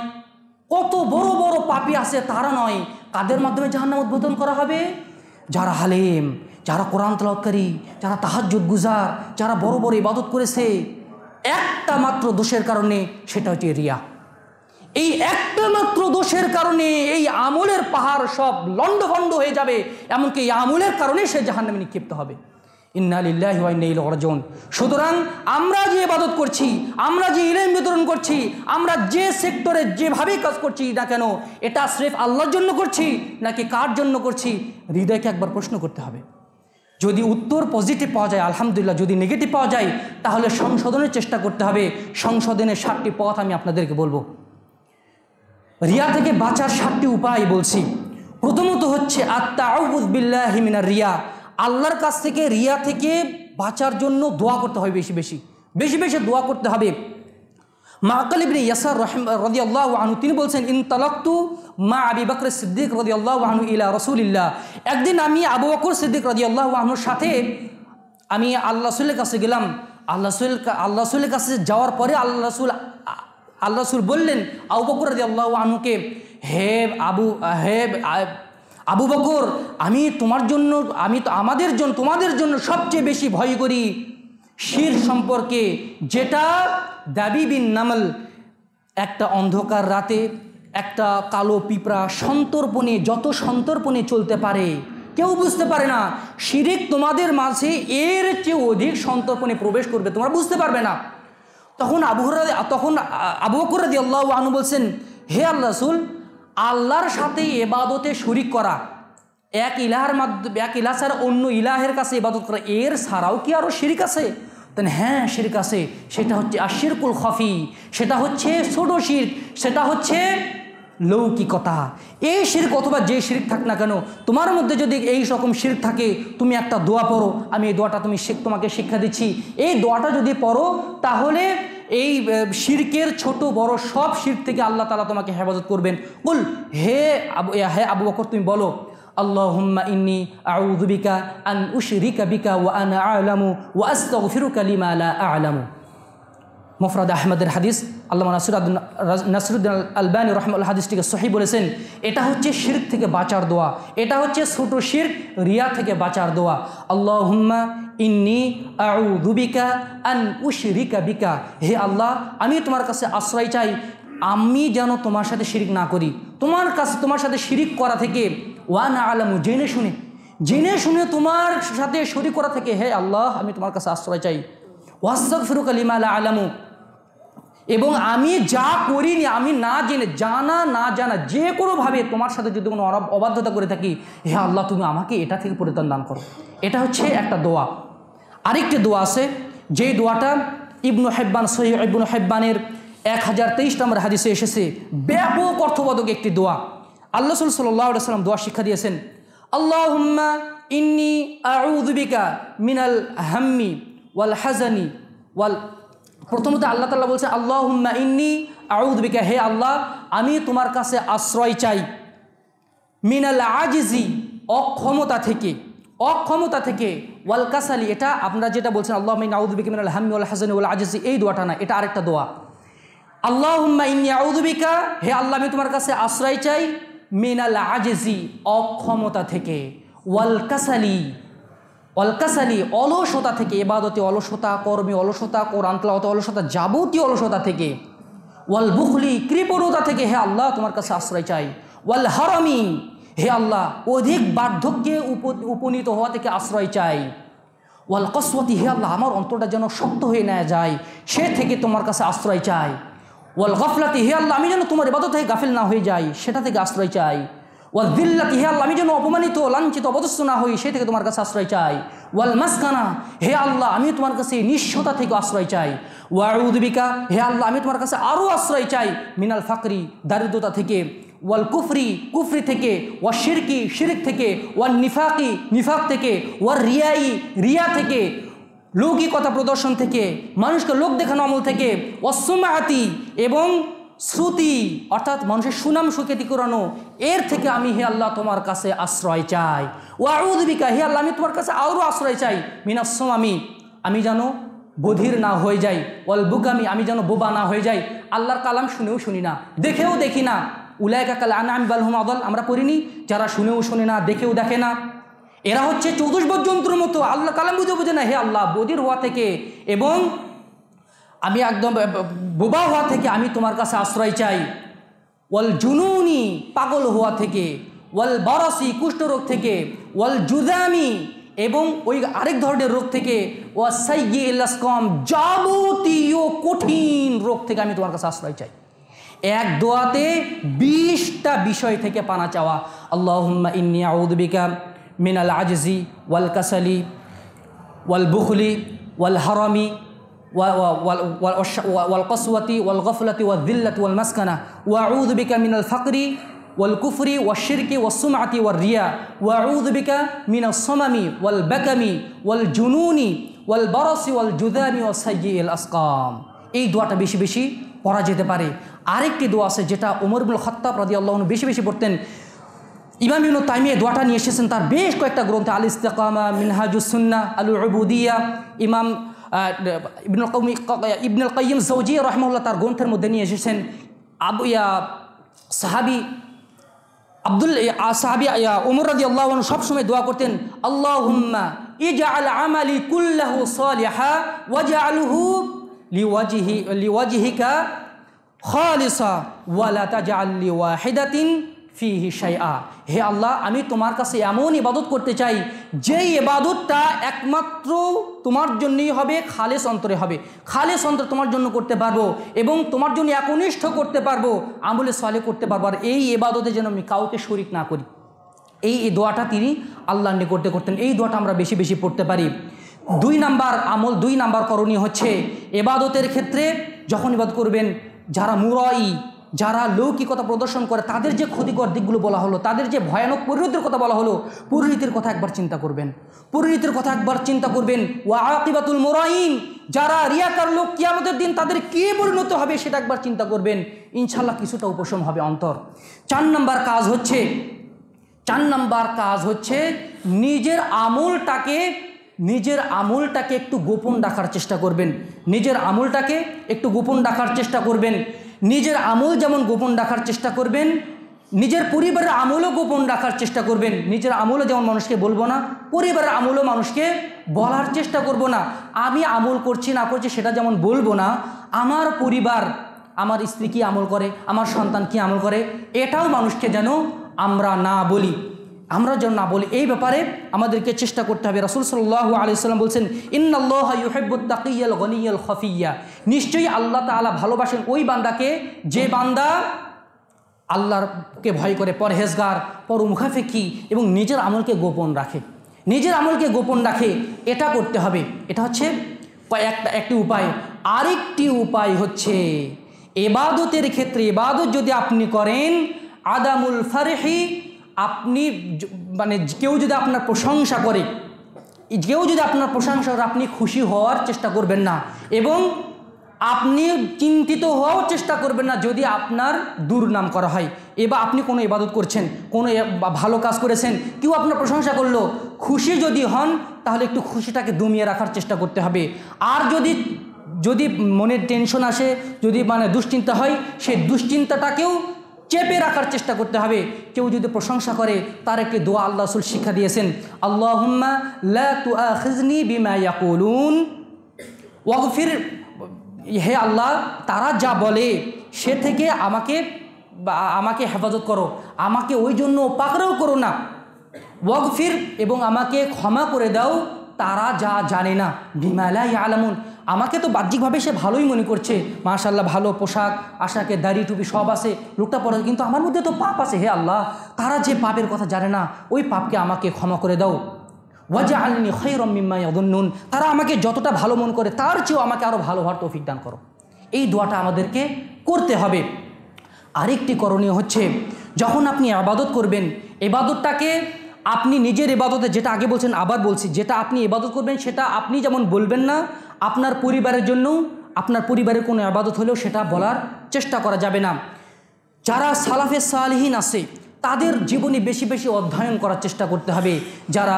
কত বড় বড় পাপি আছে তারা নয়। কাদের মাধ্যমে জাহান্নাম উদ্বোধন করা হবে? যারা হালেম, যারা কোরআন তলাৎকারী যারা তাহাজ্জুদ গুজার, যারা বড় বড় ইবাদত করেছে, একটা মাত্র দোষের কারণে সেটা হচ্ছে রিয়া। এই একটা মাত্র দোষের কারণে এই আমলের পাহাড় সব লণ্ডভণ্ড হয়ে যাবে, এমনকি এই আমলের কারণে সে জাহান্নামে নিক্ষিপ্ত হবে। ইন্নালিল্লাহি রাজিউন। সুতরাং আমরা যে ইবাদত করছি, আমরা যে ইলম বিতরণ করছি, আমরা যে সেক্টরে যেভাবে কাজ করছি না কেন, এটা স্রেফ আল্লাহর জন্য করছি নাকি কার জন্য করছি, হৃদয়কে একবার প্রশ্ন করতে হবে। যদি উত্তর পজিটিভ পাওয়া যায়, আলহামদুলিল্লাহ, যদি নেগেটিভ পাওয়া যায়, তাহলে সংশোধনের চেষ্টা করতে হবে। সংশোধনের সাতটি পথ আমি আপনাদেরকে বলব। রিয়া থেকে বাঁচার সাতটি উপায় বলছি। প্রথমত হচ্ছে আত্মা বিল্লাহ মিনার রিয়া। আল্লাহর কাছ থেকে রিয়া থেকে বাঁচার জন্য দোয়া করতে হবে বেশি বেশি। বেশি বেশি দোয়া করতে হবে। মাকাল ইবনে ইয়াসার রহিম রদি আল্লাহ আনু তিনি বলছেন, ইন তালাক্তু মা আবি বকর সিদ্দিক রদি আল্লাহ আনু ইলা রসুলিল্লাহ। একদিন আমি আবু বকর সিদ্দিক রদি আল্লাহ আনুর সাথে আমি আল্লাহ রসুলের কাছে গেলাম। আল্লাহ রসুল আল্লাহ রসুলের কাছে যাওয়ার পরে আল্লাহ রসুল আল্লাহ রসুল বললেন, আবু বকর রদি আল্লাহ আনুকে হে আবু হে আবু বকর, আমি তোমার জন্য, আমি তো আমাদের জন্য, তোমাদের জন্য সবচেয়ে বেশি ভয় করি শির সম্পর্কে, যেটা দাবি বিন নামল, একটা অন্ধকার রাতে, একটা কালো পিঁপড়া সন্তর্পণে, যত সন্তর্পণে চলতে পারে, কেউ বুঝতে পারে না, শিরিক তোমাদের মাঝে এর চেয়ে অধিক সন্তর্পণে প্রবেশ করবে, তোমরা বুঝতে পারবে না। তখন আবু তখন আবু বকর রাদি আল্লাহ আনু বলছেন, হে আল্লাহ আল্লাহর সাথে এবাদতে শরিক করা। এক ইলাহার মাধ্যমে এক ইলাহ ছাড়া অন্য ইলাহের কাছে ইবাদত করা। এর ছাড়াও কি আরও শিরিক আছে? তেন হ্যাঁ শিরিক আছে। সেটা হচ্ছে আশিরকুল খফি। সেটা হচ্ছে ছোট শির্ক। সেটা হচ্ছে লৌকিকতা। এই শির্ক অথবা যে শির্ক থাক না কেন, তোমার মধ্যে যদি এই রকম শির্ক থাকে, তুমি একটা দোয়া পড়ো। আমি এই দোয়াটা তুমি তোমাকে শিক্ষা দিচ্ছি। এই দোয়াটা যদি পড়ো, তাহলে এই শিরকের ছোট, বড় সব শির থেকে আল্লাহ তালা তোমাকে হেফাজত করবেন। বল হে আবু হে আবু বকর, তুমি বলো, আল্লাহুম্মা ইন্নি আউযু বিকা আন উশরিকা বিকা ওয়া আনা আ'লামু ওয়া আস্তাগফিরুকা লিমা লা আ'লামু। মুফরাদ আহমদের হাদিস আল্লাহ নাসির নাসরুদ্দিন আলবানী রহমুল্লাহ হাদিসটিকে সহি বলেছেন, এটা হচ্ছে শির্ক থেকে বাঁচার দোয়া, এটা হচ্ছে ছোট শির্ক রিয়া থেকে বাঁচার দোয়া। আল্লাহ হুম্মা ইন্নি আউযু বিকা আন উশরিকা বিকা। হে আল্লাহ আমি তোমার কাছে আশ্রয় চাই, আমি যেন তোমার সাথে শিরিক না করি। তোমার কাছে তোমার সাথে শিরিক করা থেকে, ওয়া না আলামু, জেনে শুনে। জেনে শুনে তোমার সাথে শরিক করা থেকে, হে আল্লাহ, আমি তোমার কাছে আশ্রয় চাই। ওয়াস্তক ফিরুক আলিমা আলা আলামু। এবং আমি যা করিনি, আমি না জেনে, জানা, না জানা, যে কোনোভাবে তোমার সাথে যদি কোনো অবাধ্যতা করে থাকি, হে আল্লাহ, তুমি আমাকে এটা থেকে পরিত্রাণ দান করো। এটা হচ্ছে একটা দোয়া। আরেকটি দোয়া আছে, যেই দোয়াটা ইবনু হেব্বান সহি ইবনু হেব্বানের এক হাজার তেইশ নম্বর হাদিসে এসেছে। ব্যাপক অর্থবোধক একটি দোয়া। আল্লাহ সুল সাল্লাহ সাল্লাম দোয়া শিক্ষা দিয়েছেন, আল্লাহুম্মা ইন্নি আউযুবিকা মিনাল হাম্মি ওয়াল হাজানি ওয়াল প্রথমত আল্লাহ তাল্লাহ বলছে, আল্লাহুম্মা ইন্নি আউযুবিকা হে আল্লাহ, আমি তোমার কাছে আশ্রয় চাই মিনাল আজিজি, অক্ষমতা থেকে অক্ষমতা থেকে, ওয়াল কাসালি, এটা আপনারা যেটা বলছেন আল্লাহ মিন আউযুবিকা মিনাল হাম্মি ওয়াল হাজানি ওয়াল আজিজি এই দোয়াটা না, এটা আরেকটা দোয়া। আল্লাহুম্মা ইন্নি আউযুবিকা হে আল্লাহ, আমি তোমার কাছে আশ্রয় চাই মিনাল আজিজি, অক্ষমতা থেকে, ওয়াল কাসালি অলকাসালি অলসতা থেকে, এবাদতে অলসতা, কর্মে অলসতা, কোরআন তেলাওয়াতে অলসতা, যাবতীয় অলসতা থেকে। ওয়াল বুখলি, কৃপণতা থেকে হে আল্লাহ, তোমার কাছে আশ্রয় চাই। ওয়াল হারামি, হে আল্লাহ, অধিক বার্ধক্যে উপনীত হওয়া থেকে আশ্রয় চাই। ওয়াল কসওয়াতি, হে আল্লাহ, আমার অন্তরটা যেন শক্ত হয়ে নেওয়া যায়, সে থেকে তোমার কাছে আশ্রয় চাই। ওয়াল গফলাতি, হে আল্লাহ, আমি যেন তোমার ইবাদত থেকে গাফিল না হয়ে যাই, সেটা থেকে আশ্রয় চাই। ওয়াল দিল্লাতি হে আল্লাহ, আমি যেন অপমানিত, লাঞ্ছিত অবদস্ত না হই, সে থেকে তোমার কাছে আশ্রয় চাই। ওয়াল মাসকানা হে আল্লাহ, আমি তোমার কাছে নিঃস্বতা থেকে আশ্রয় চাই। ওয়াউদ্বিকা হে আল্লাহ, আমি তোমার কাছে আরও আশ্রয় চাই। মিনাল ফাকরি, দারিদ্রতা থেকে। ওয়াল কুফরি কুফরি থেকে। ওয়া শিরকি শিরিক থেকে। ওয়াল নিফাকি নিফাক থেকে। ওয়ার রিয়াই রিয়া থেকে। লৌকিকতা প্রদর্শন থেকে। মানুষকে লোক দেখানো আমল থেকে। অসমাহাতি এবং শ্রুতি, অর্থাৎ মানুষের সুনাম সুখ্যাতি করানো এর থেকে আমি হে আল্লাহ তোমার কাছে আশ্রয় চাই। ও আউদ্বিকা হে আল্লাহ, আমি তোমার কাছে আরও আশ্রয় চাই। মিনাসম আমি আমি যেন বধির না হয়ে যাই। ওয়াল বুকামি, আমি যেন বোবা না হয়ে যাই। আল্লাহর কালাম শুনেও শুনি না, দেখেও দেখি না। উলায়কা কাল আনাম বালহুম আদল, আমরা পড়িনি, যারা শুনেও শুনে না, দেখেও দেখে না। এরা হচ্ছে চতুষ্পদ জন্তুর মতো আল্লাহ কালাম বুঝে বুঝে না, হে আল্লাহ বদির হওয়া থেকে। এবং আমি একদম বোবা হওয়া থেকে আমি তোমার কাছে আশ্রয় চাই। ওয়াল জুনুনি পাগল হওয়া থেকে, ওয়াল বরসি কুষ্ঠরোগ থেকে, ওয়াল জুদামি এবং ওই আরেক ধরনের রোগ থেকে, ওয়া সাইয়িলাসকম যাবতীয় কঠিন রোগ থেকে আমি তোমার কাছে আশ্রয় চাই। এক দোয়াতে বিশটা বিষয় থেকে পানা চাওয়া। আল্লাহুম্মা ইন্নি আউযুবিকা মিনাল আজজি ওয়াল কাসালি ওয়াল বুখলি ওয়াল হারামি ওয়াল কসওয়াতি, ওয়াল গফলতি ওয়া দিল্লাত ওয়াল মাসকানা। ওয়া উদ্বিকা মিনাল ফাকরি, ওয়াল কুফরি ওয়া শিরকি ওয়া সুমাতি ওয়া রিয়া। ওয়া উদ্বিকা মিনাল সমামি, ওয়াল বেকামি, ওয়াল জুনুনি, ওয়াল বরসি, ওয়াল জুদানি ওয়া সাইয়ি ইল আসকাম। এই দোয়াটা বেশি বেশি পড়া যেতে পারে। আরেকটি দোয়া আছে যেটা উমরবুল খত্তাব রাজি আল্লাহন বেশি বেশি পড়তেন। ইমাম ইবনু তাইমিয়া দোয়াটা নিয়ে এসেছেন তার বেশ কয়েকটা গ্রন্থে আল ইস্তেকামা মিনহাজুসুন্না আলু রবুদিয়া ইমাম আহ, ইবনুল কৌমি ইবনুল কাইম জৌজি রহমুল্লাহ তার গ্রন্থের মধ্যে নিয়ে এসেছেন আবু ইয়া সাহাবি আব্দুল আ- সাহাবি ইয়া উমর রাজি আল্লাহ সবসময় দোয়া করতেন আল্লাহ হুম্মা ইজআল আমালি কুল্লাহু সালিহা ওয়াজআলহু লিওয়াজিহি লিওয়াজিহিকা খালিসা ওয়ালা তাজআল লিওয়াহিদাতিন ফিহি শাইআ। হে আল্লাহ, আমি তোমার কাছে এমন ইবাদত করতে চাই, যেই ইবাদতটা একমাত্র তোমার জন্যই হবে, খালেস অন্তরে হবে। খালেস অন্তর তোমার জন্য করতে পারব এবং তোমার জন্য একনিষ্ঠ করতে পারব, আমলে সলে করতে পারব। আর এই এবাদতে যেন আমি কাউকে শরিক না করি। এই এই দোয়াটা তিনি আল্লাহ করতে করতেন। এই দোয়াটা আমরা বেশি বেশি পড়তে পারি। দুই নাম্বার আমল, দুই নাম্বার করণীয় হচ্ছে এবাদতের ক্ষেত্রে যখন ইবাদ করবেন, যারা মুরাই যারা লৌকিকতা প্রদর্শন করে, তাদের যে ক্ষতিকর দিকগুলো বলা হলো, তাদের যে ভয়ানক পরিণতির কথা বলা হলো, পরিণতির কথা একবার চিন্তা করবেন। পরিণতির কথা একবার চিন্তা করবেন। ওয়া আকিবাতুল মোরাইন, যারা রিয়াকার লোক কিয়ামতের দিন তাদের কে পরিণত হবে সেটা একবার চিন্তা করবেন। ইনশাল্লাহ কিছুটা উপশম হবে অন্তর। চার নাম্বার কাজ হচ্ছে, চার নাম্বার কাজ হচ্ছে নিজের আমলটাকে নিজের আমলটাকে একটু গোপন রাখার চেষ্টা করবেন। নিজের আমলটাকে একটু গোপন রাখার চেষ্টা করবেন। নিজের আমল যেমন গোপন রাখার চেষ্টা করবেন, নিজের পরিবারের আমলও গোপন রাখার চেষ্টা করবেন। নিজের আমলও যেমন মানুষকে বলব না, পরিবারের আমলও মানুষকে বলার চেষ্টা করব না। আমি আমল করছি না করছি সেটা যেমন বলব না, আমার পরিবার আমার স্ত্রী কি আমল করে, আমার সন্তান কি আমল করে, এটাও মানুষকে যেন আমরা না বলি। আমরা যেন না বলি, এই ব্যাপারে আমাদেরকে চেষ্টা করতে হবে। রাসুল সাল্লাহ আলিয়াল্লাম বলছেন, ইন্নাল্লাহ ইউহেব্বুত তাকিয়াল গনিয়াল খফিয়া নিশ্চয়ই আল্লাহ তাআলা ভালোবাসেন ওই বান্দাকে, যে বান্দা আল্লাহরকে ভয় করে, পরহেজগার, পরমুখাফেকি এবং নিজের আমলকে গোপন রাখে। নিজের আমলকে গোপন রাখে, এটা করতে হবে। এটা হচ্ছে একটা একটি উপায়। আরেকটি উপায় হচ্ছে, এবাদতের ক্ষেত্রে এবাদত যদি আপনি করেন, আদামুল ফারেহি আপনি মানে কেউ যদি আপনার প্রশংসা করে কেউ যদি আপনার প্রশংসা করে, আপনি খুশি হওয়ার চেষ্টা করবেন না এবং আপনি চিন্তিত হওয়াও চেষ্টা করবেন না যদি আপনার দুর্নাম করা হয়। এবার আপনি কোনো ইবাদত করছেন, কোনো ভালো কাজ করেছেন, কেউ আপনার প্রশংসা করল, খুশি যদি হন, তাহলে একটু খুশিটাকে দমিয়ে রাখার চেষ্টা করতে হবে। আর যদি যদি মনের টেনশন আসে, যদি মানে দুশ্চিন্তা হয়, সেই দুশ্চিন্তাটাকেও চেপে রাখার চেষ্টা করতে হবে। কেউ যদি প্রশংসা করে, তার একটি দোয়া আল্লাহ রসুল শিক্ষা দিয়েছেন। আল্লাহুম্মা লা তুআখিজনি বিমা ইয়াকুলুন। ওয়াগফির, হে আল্লাহ, তারা যা বলে, সে থেকে আমাকে আমাকে হেফাজত করো। আমাকে ওই জন্য পাকড়াও করো না। ওয়াগফির এবং আমাকে ক্ষমা করে দাও, তারা যা জানে না। বিমালাই আলামুন আমাকে তো বাহ্যিকভাবে সে ভালোই মনে করছে। মাশাল্লাহ ভালো পোশাক, আশাকে, দাড়ি, টুপি সব আছে, লোকটা পরে কিন্তু আমার মধ্যে তো পাপ আছে, হে আল্লাহ। তারা যে পাপের কথা জানে না, ওই পাপকে আমাকে ক্ষমা করে দাও। ওয়াজা আলনি খৈরম মিম্মা ইয়াদুন্নুন। তারা আমাকে যতটা ভালো মন করে, তার চেয়েও আমাকে আরও ভালো হওয়ার তৌফিক দান করো। এই দোয়াটা আমাদেরকে করতে হবে। আরেকটি করণীয় হচ্ছে, যখন আপনি আবাদত করবেন, এবাদতটাকে আপনি নিজের এবাদতে, যেটা আগে বলছেন, আবার বলছি, যেটা আপনি এবাদত করবেন, সেটা আপনি যেমন বলবেন না আপনার পরিবারের জন্যও আপনার পরিবারের কোনো আবাদত হলেও সেটা বলার চেষ্টা করা যাবে না। যারা সালাফে সালহীন আছে, তাদের জীবনে বেশি বেশি অধ্যয়ন করার চেষ্টা করতে হবে। যারা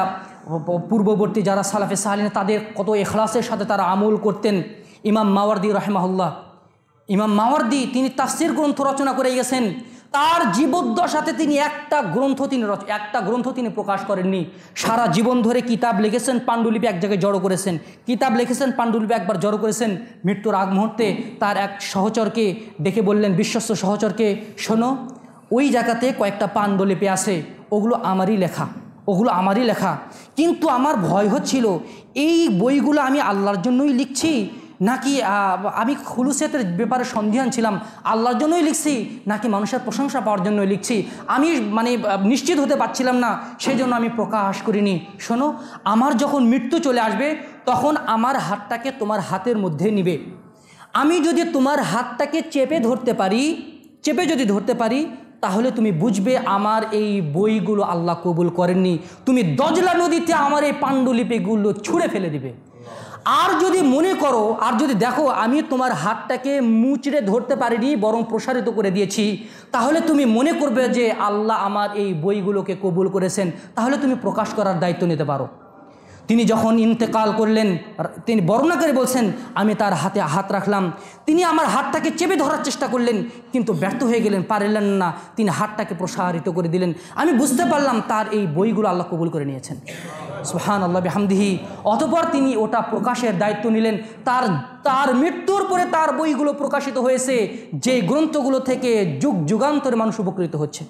পূর্ববর্তী যারা সালাফে সালহীন, তাদের কত এখলাসের সাথে তারা আমল করতেন। ইমাম মাওয়ার্দি রাহেমাহুল্লাহ, ইমাম মাওয়ার্দি তিনি তাফসির গ্রন্থ রচনা করে গেছেন। তার জীবদ্দশাতে তিনি একটা গ্রন্থ তিনি রচ- একটা গ্রন্থ তিনি প্রকাশ করেননি। সারা জীবন ধরে কিতাব লিখেছেন, পাণ্ডুলিপি এক জায়গায় জড়ো করেছেন। কিতাব লিখেছেন, পাণ্ডুলিপি একবার জড়ো করেছেন মৃত্যুর আগ মুহূর্তে। তার এক সহচরকে দেখে বললেন, বিশ্বস্ত সহচরকে, শোনো, ওই জায়গাতে কয়েকটা পাণ্ডুলিপি আছে। ওগুলো আমারই লেখা, ওগুলো আমারই লেখা। কিন্তু আমার ভয় হচ্ছিল, এই বইগুলো আমি আল্লাহর জন্যই লিখছি নাকি আমি খুলুসেতের ব্যাপারে সন্ধিহান ছিলাম, আল্লাহর জন্যই লিখছি, নাকি মানুষের প্রশংসা পাওয়ার জন্যই লিখছি? আমি মানে নিশ্চিত হতে পারছিলাম না সেই জন্য আমি প্রকাশ করিনি। শোনো, আমার যখন মৃত্যু চলে আসবে, তখন আমার হাতটাকে তোমার হাতের মধ্যে নিবে। আমি যদি তোমার হাতটাকে চেপে ধরতে পারি, চেপে যদি ধরতে পারি, তাহলে তুমি বুঝবে আমার এই বইগুলো আল্লাহ কবুল করেননি। তুমি দজলা নদীতে আমার এই পাণ্ডুলিপিগুলো ছুঁড়ে ফেলে দিবে। আর যদি মনে করো, আর যদি দেখো, আমি তোমার হাতটাকে মুচড়ে ধরতে পারিনি, বরং প্রসারিত করে দিয়েছি, তাহলে তুমি মনে করবে যে আল্লাহ আমার এই বইগুলোকে কবুল করেছেন। তাহলে তুমি প্রকাশ করার দায়িত্ব নিতে পারো। তিনি যখন ইন্তেকাল করলেন, তিনি বর্ণনা করে বলছেন, আমি তার হাতে হাত রাখলাম। তিনি আমার হাতটাকে চেপে ধরার চেষ্টা করলেন, কিন্তু ব্যর্থ হয়ে গেলেন, পারলেন না। তিনি হাতটাকে প্রসারিত করে দিলেন। আমি বুঝতে পারলাম তার এই বইগুলো আল্লাহ কবুল করে নিয়েছেন। সুহান আল্লাহ হামদিহি অতপর তিনি ওটা প্রকাশের দায়িত্ব নিলেন। তার তার মৃত্যুর পরে তার বইগুলো প্রকাশিত হয়েছে, যে গ্রন্থগুলো থেকে যুগ যুগান্তরে মানুষ উপকৃত হচ্ছে।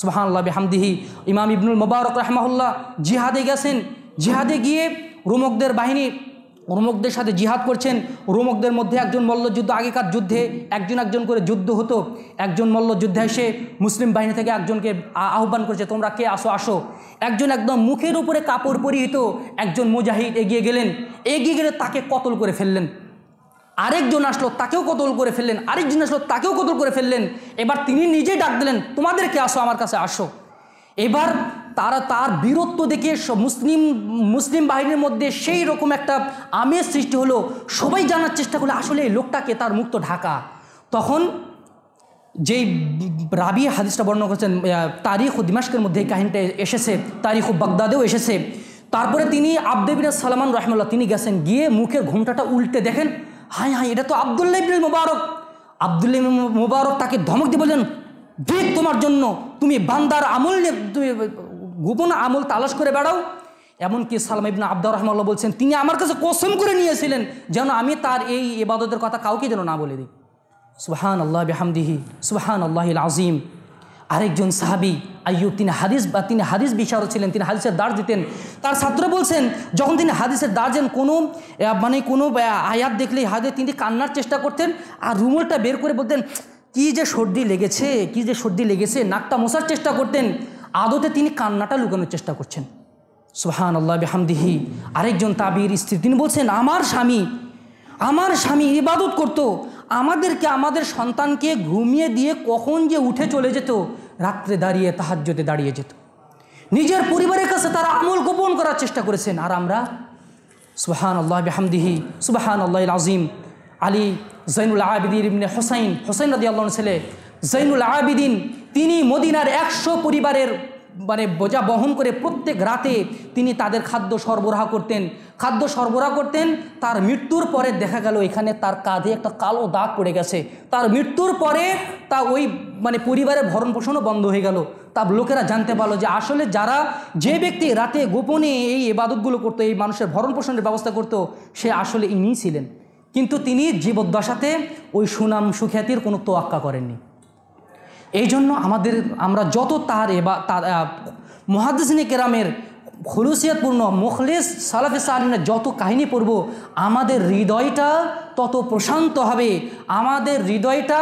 সুহান আল্লাহ হামদিহি ইমাম ইবনুল মোবারক রহমাহুল্লাহ জিহাদে গেছেন। জিহাদে গিয়ে রোমকদের বাহিনী, রোমকদের সাথে জিহাদ করছেন। রোমকদের মধ্যে একজন মল্লযুদ্ধ, আগেকার যুদ্ধে একজন একজন করে যুদ্ধ হতো। একজন মল্লযুদ্ধে এসে মুসলিম বাহিনী থেকে একজনকে আহ্বান করছে, তোমরা কে আসো আসো। একজন একদম মুখের উপরে কাপড় পরিহিত একজন মুজাহিদ এগিয়ে গেলেন। এগিয়ে গেলে তাকে কতল করে ফেললেন? আরেকজন আসলো, তাকেও কতল করে ফেললেন। আরেকজন আসলো, তাকেও কতল করে ফেললেন। এবার তিনি নিজেই ডাক দিলেন তোমাদেরকে আসো? আমার কাছে আসো। এবার তারা তার বীরত্ব দেখে মুসলিম মুসলিম বাহিনীর মধ্যে সেই রকম একটা আমেজ সৃষ্টি হলো। সবাই জানার চেষ্টা করল, আসলে এই লোকটাকে তার মুক্ত ঢাকা। তখন যেই রাবি হাদিসটা বর্ণনা করেছেন তারিখ ও দিমাস্কের মধ্যে এই কাহিনীটা এসেছে, তারিখ ও বাগদাদেও এসেছে। তারপরে তিনি আবদেবিন সালমান রহমাল্লাহ তিনি গেছেন, গিয়ে মুখের ঘুমটাটা উল্টে দেখেন। হাই হাই এটা তো আবদুল্লাহ ইবনুল মুবারক। আবদুল্লাহ মুবারক তাকে ধমক দিয়ে বললেন ঠিক তোমার জন্য। তুমি বান্দার আমল তুমি গোপন আমল তালাশ করে বেড়াও। এমনকি সালাম ইবনা আব্দুর রহমাল্লাহ বলছেন, তিনি আমার কাছে কসম করে নিয়েছিলেন যেন আমি তার এই ইবাদতের কথা কাউকে যেন না বলে দিই। সুবহান আল্লাহ বেহামদিহি সুবহান আল্লাহ আজিম আরেকজন সাহাবি, আইয়ুব, তিনি হাদিস বা তিনি হাদিস বিশারদ ছিলেন, তিনি হাদিসের দাঁড় দিতেন। তার ছাত্র বলছেন, যখন তিনি হাদিসের দাঁড় দেন, কোনো মানে কোনো আয়াত দেখলেই হাদে তিনি কান্নার চেষ্টা করতেন আর রুমলটা বের করে বলতেন কি যে সর্দি লেগেছে, কি যে সর্দি লেগেছে, নাকটা মশার চেষ্টা করতেন, আদতে তিনি কান্নাটা লুকানোর চেষ্টা করছেন। সুহান আল্লাহ বেহামদিহি। আরেকজন তাবির স্ত্রী, তিনি বলছেন, আমার স্বামী আমার স্বামী ইবাদত করত, আমাদেরকে, আমাদের সন্তানকে ঘুমিয়ে দিয়ে কখন যে উঠে চলে যেত, রাত্রে দাঁড়িয়ে তাহাজ্যতে দাঁড়িয়ে যেত। নিজের পরিবারের কাছে তারা আমল গোপন করার চেষ্টা করেছেন। আর আমরা সুবাহান আল্লাহ বেহামদিহি সুবাহান আল্লাহ আজিম আলী জৈনুল আবিদিন ইবনে হোসাইন হোসাইন রাদি আল্লাহ ছেলে। জৈনুল আবিদিন, তিনি মদিনার একশো পরিবারের মানে বোঝা বহন করে প্রত্যেক রাতে তিনি তাদের খাদ্য সরবরাহ করতেন। খাদ্য সরবরাহ করতেন, তার মৃত্যুর পরে দেখা গেল এখানে তার কাঁধে একটা কালো দাগ পড়ে গেছে। তার মৃত্যুর পরে তা ওই মানে পরিবারের ভরণ পোষণও বন্ধ হয়ে গেল। তা লোকেরা জানতে পারল যে আসলে যারা যে ব্যক্তি রাতে গোপনে এই ইবাদতগুলো করতো, এই মানুষের ভরণ পোষণের ব্যবস্থা করতো, সে আসলে ইনিই ছিলেন। কিন্তু তিনি জীবদ্দশাতে ওই সুনাম সুখ্যাতির কোনো তোয়াক্কা করেননি। এই জন্য আমাদের, আমরা যত তার এবা তার মহাদিসিনী কেরামের খুলুসিয়াতপূর্ণ মুখলিস সালাফে সালিনের যত কাহিনী পড়ব, আমাদের হৃদয়টা তত প্রশান্ত হবে। আমাদের হৃদয়টা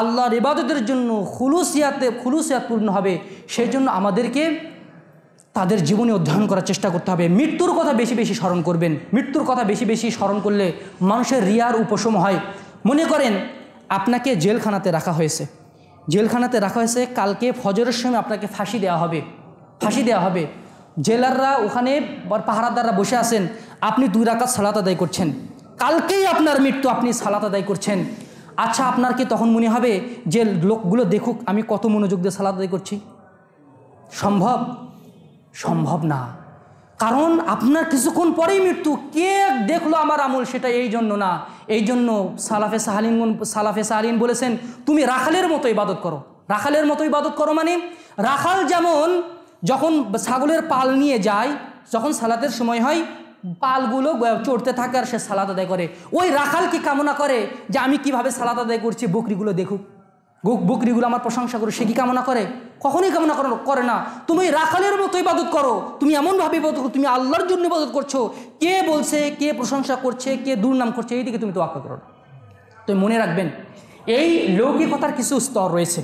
আল্লাহর ইবাদতের জন্য খুলুসিয়াতে, খুলুসিয়াতপূর্ণ হবে। সেই জন্য আমাদেরকে তাদের জীবনে অধ্যয়ন করার চেষ্টা করতে হবে। মৃত্যুর কথা বেশি বেশি স্মরণ করবেন। মৃত্যুর কথা বেশি বেশি স্মরণ করলে মানুষের রিয়ার উপশম হয়। মনে করেন, আপনাকে জেলখানাতে রাখা হয়েছে। জেলখানাতে রাখা হয়েছে, কালকে ফজরের সময় আপনাকে ফাঁসি দেওয়া হবে। ফাঁসি দেওয়া হবে। জেলাররা ওখানে পাহারাদাররা বসে আছেন, আপনি দুই রাকাত সালাত আদায় করছেন। কালকেই আপনার মৃত্যু আপনি সালাত আদায় করছেন। আচ্ছা আপনার কি তখন মনে হবে যে লোকগুলো দেখুক আমি কত মনোযোগ দিয়ে সালাত আদায় করছি? সম্ভব? সম্ভব না। কারণ আপনার কিছুক্ষণ পরেই মৃত্যু। কে দেখল আমার আমল সেটা এই জন্য না? এই জন্য সালাফে সাহালিন সালাফে সাহালিন বলেছেন, তুমি রাখালের মতো ইবাদত করো। রাখালের মতো ইবাদত করো মানে রাখাল যেমন যখন ছাগলের পাল নিয়ে যায়, যখন সালাতের সময় হয়, পালগুলো চড়তে থাকে আর সে সালাত আদায় করে। ওই রাখাল কি কামনা করে যে, আমি কীভাবে সালাত আদায় করছি, বকরিগুলো দেখুক? বকরিগুলো আমার প্রশংসা করে, সে কি কামনা করে? কখনোই কামনা করে করে না। তুমি রাখালের মতো ইবাদত করো, তুমি এমনভাবে ইবাদত করো, তুমি আল্লাহর জন্য ইবাদত করছ। কে বলছে, কে প্রশংসা করছে, কে দুর্নাম করছে এই দিকে তুমি তো আক্কা করো না। তুমি মনে রাখবেন, এই লৌকিকতার কিছু স্তর রয়েছে।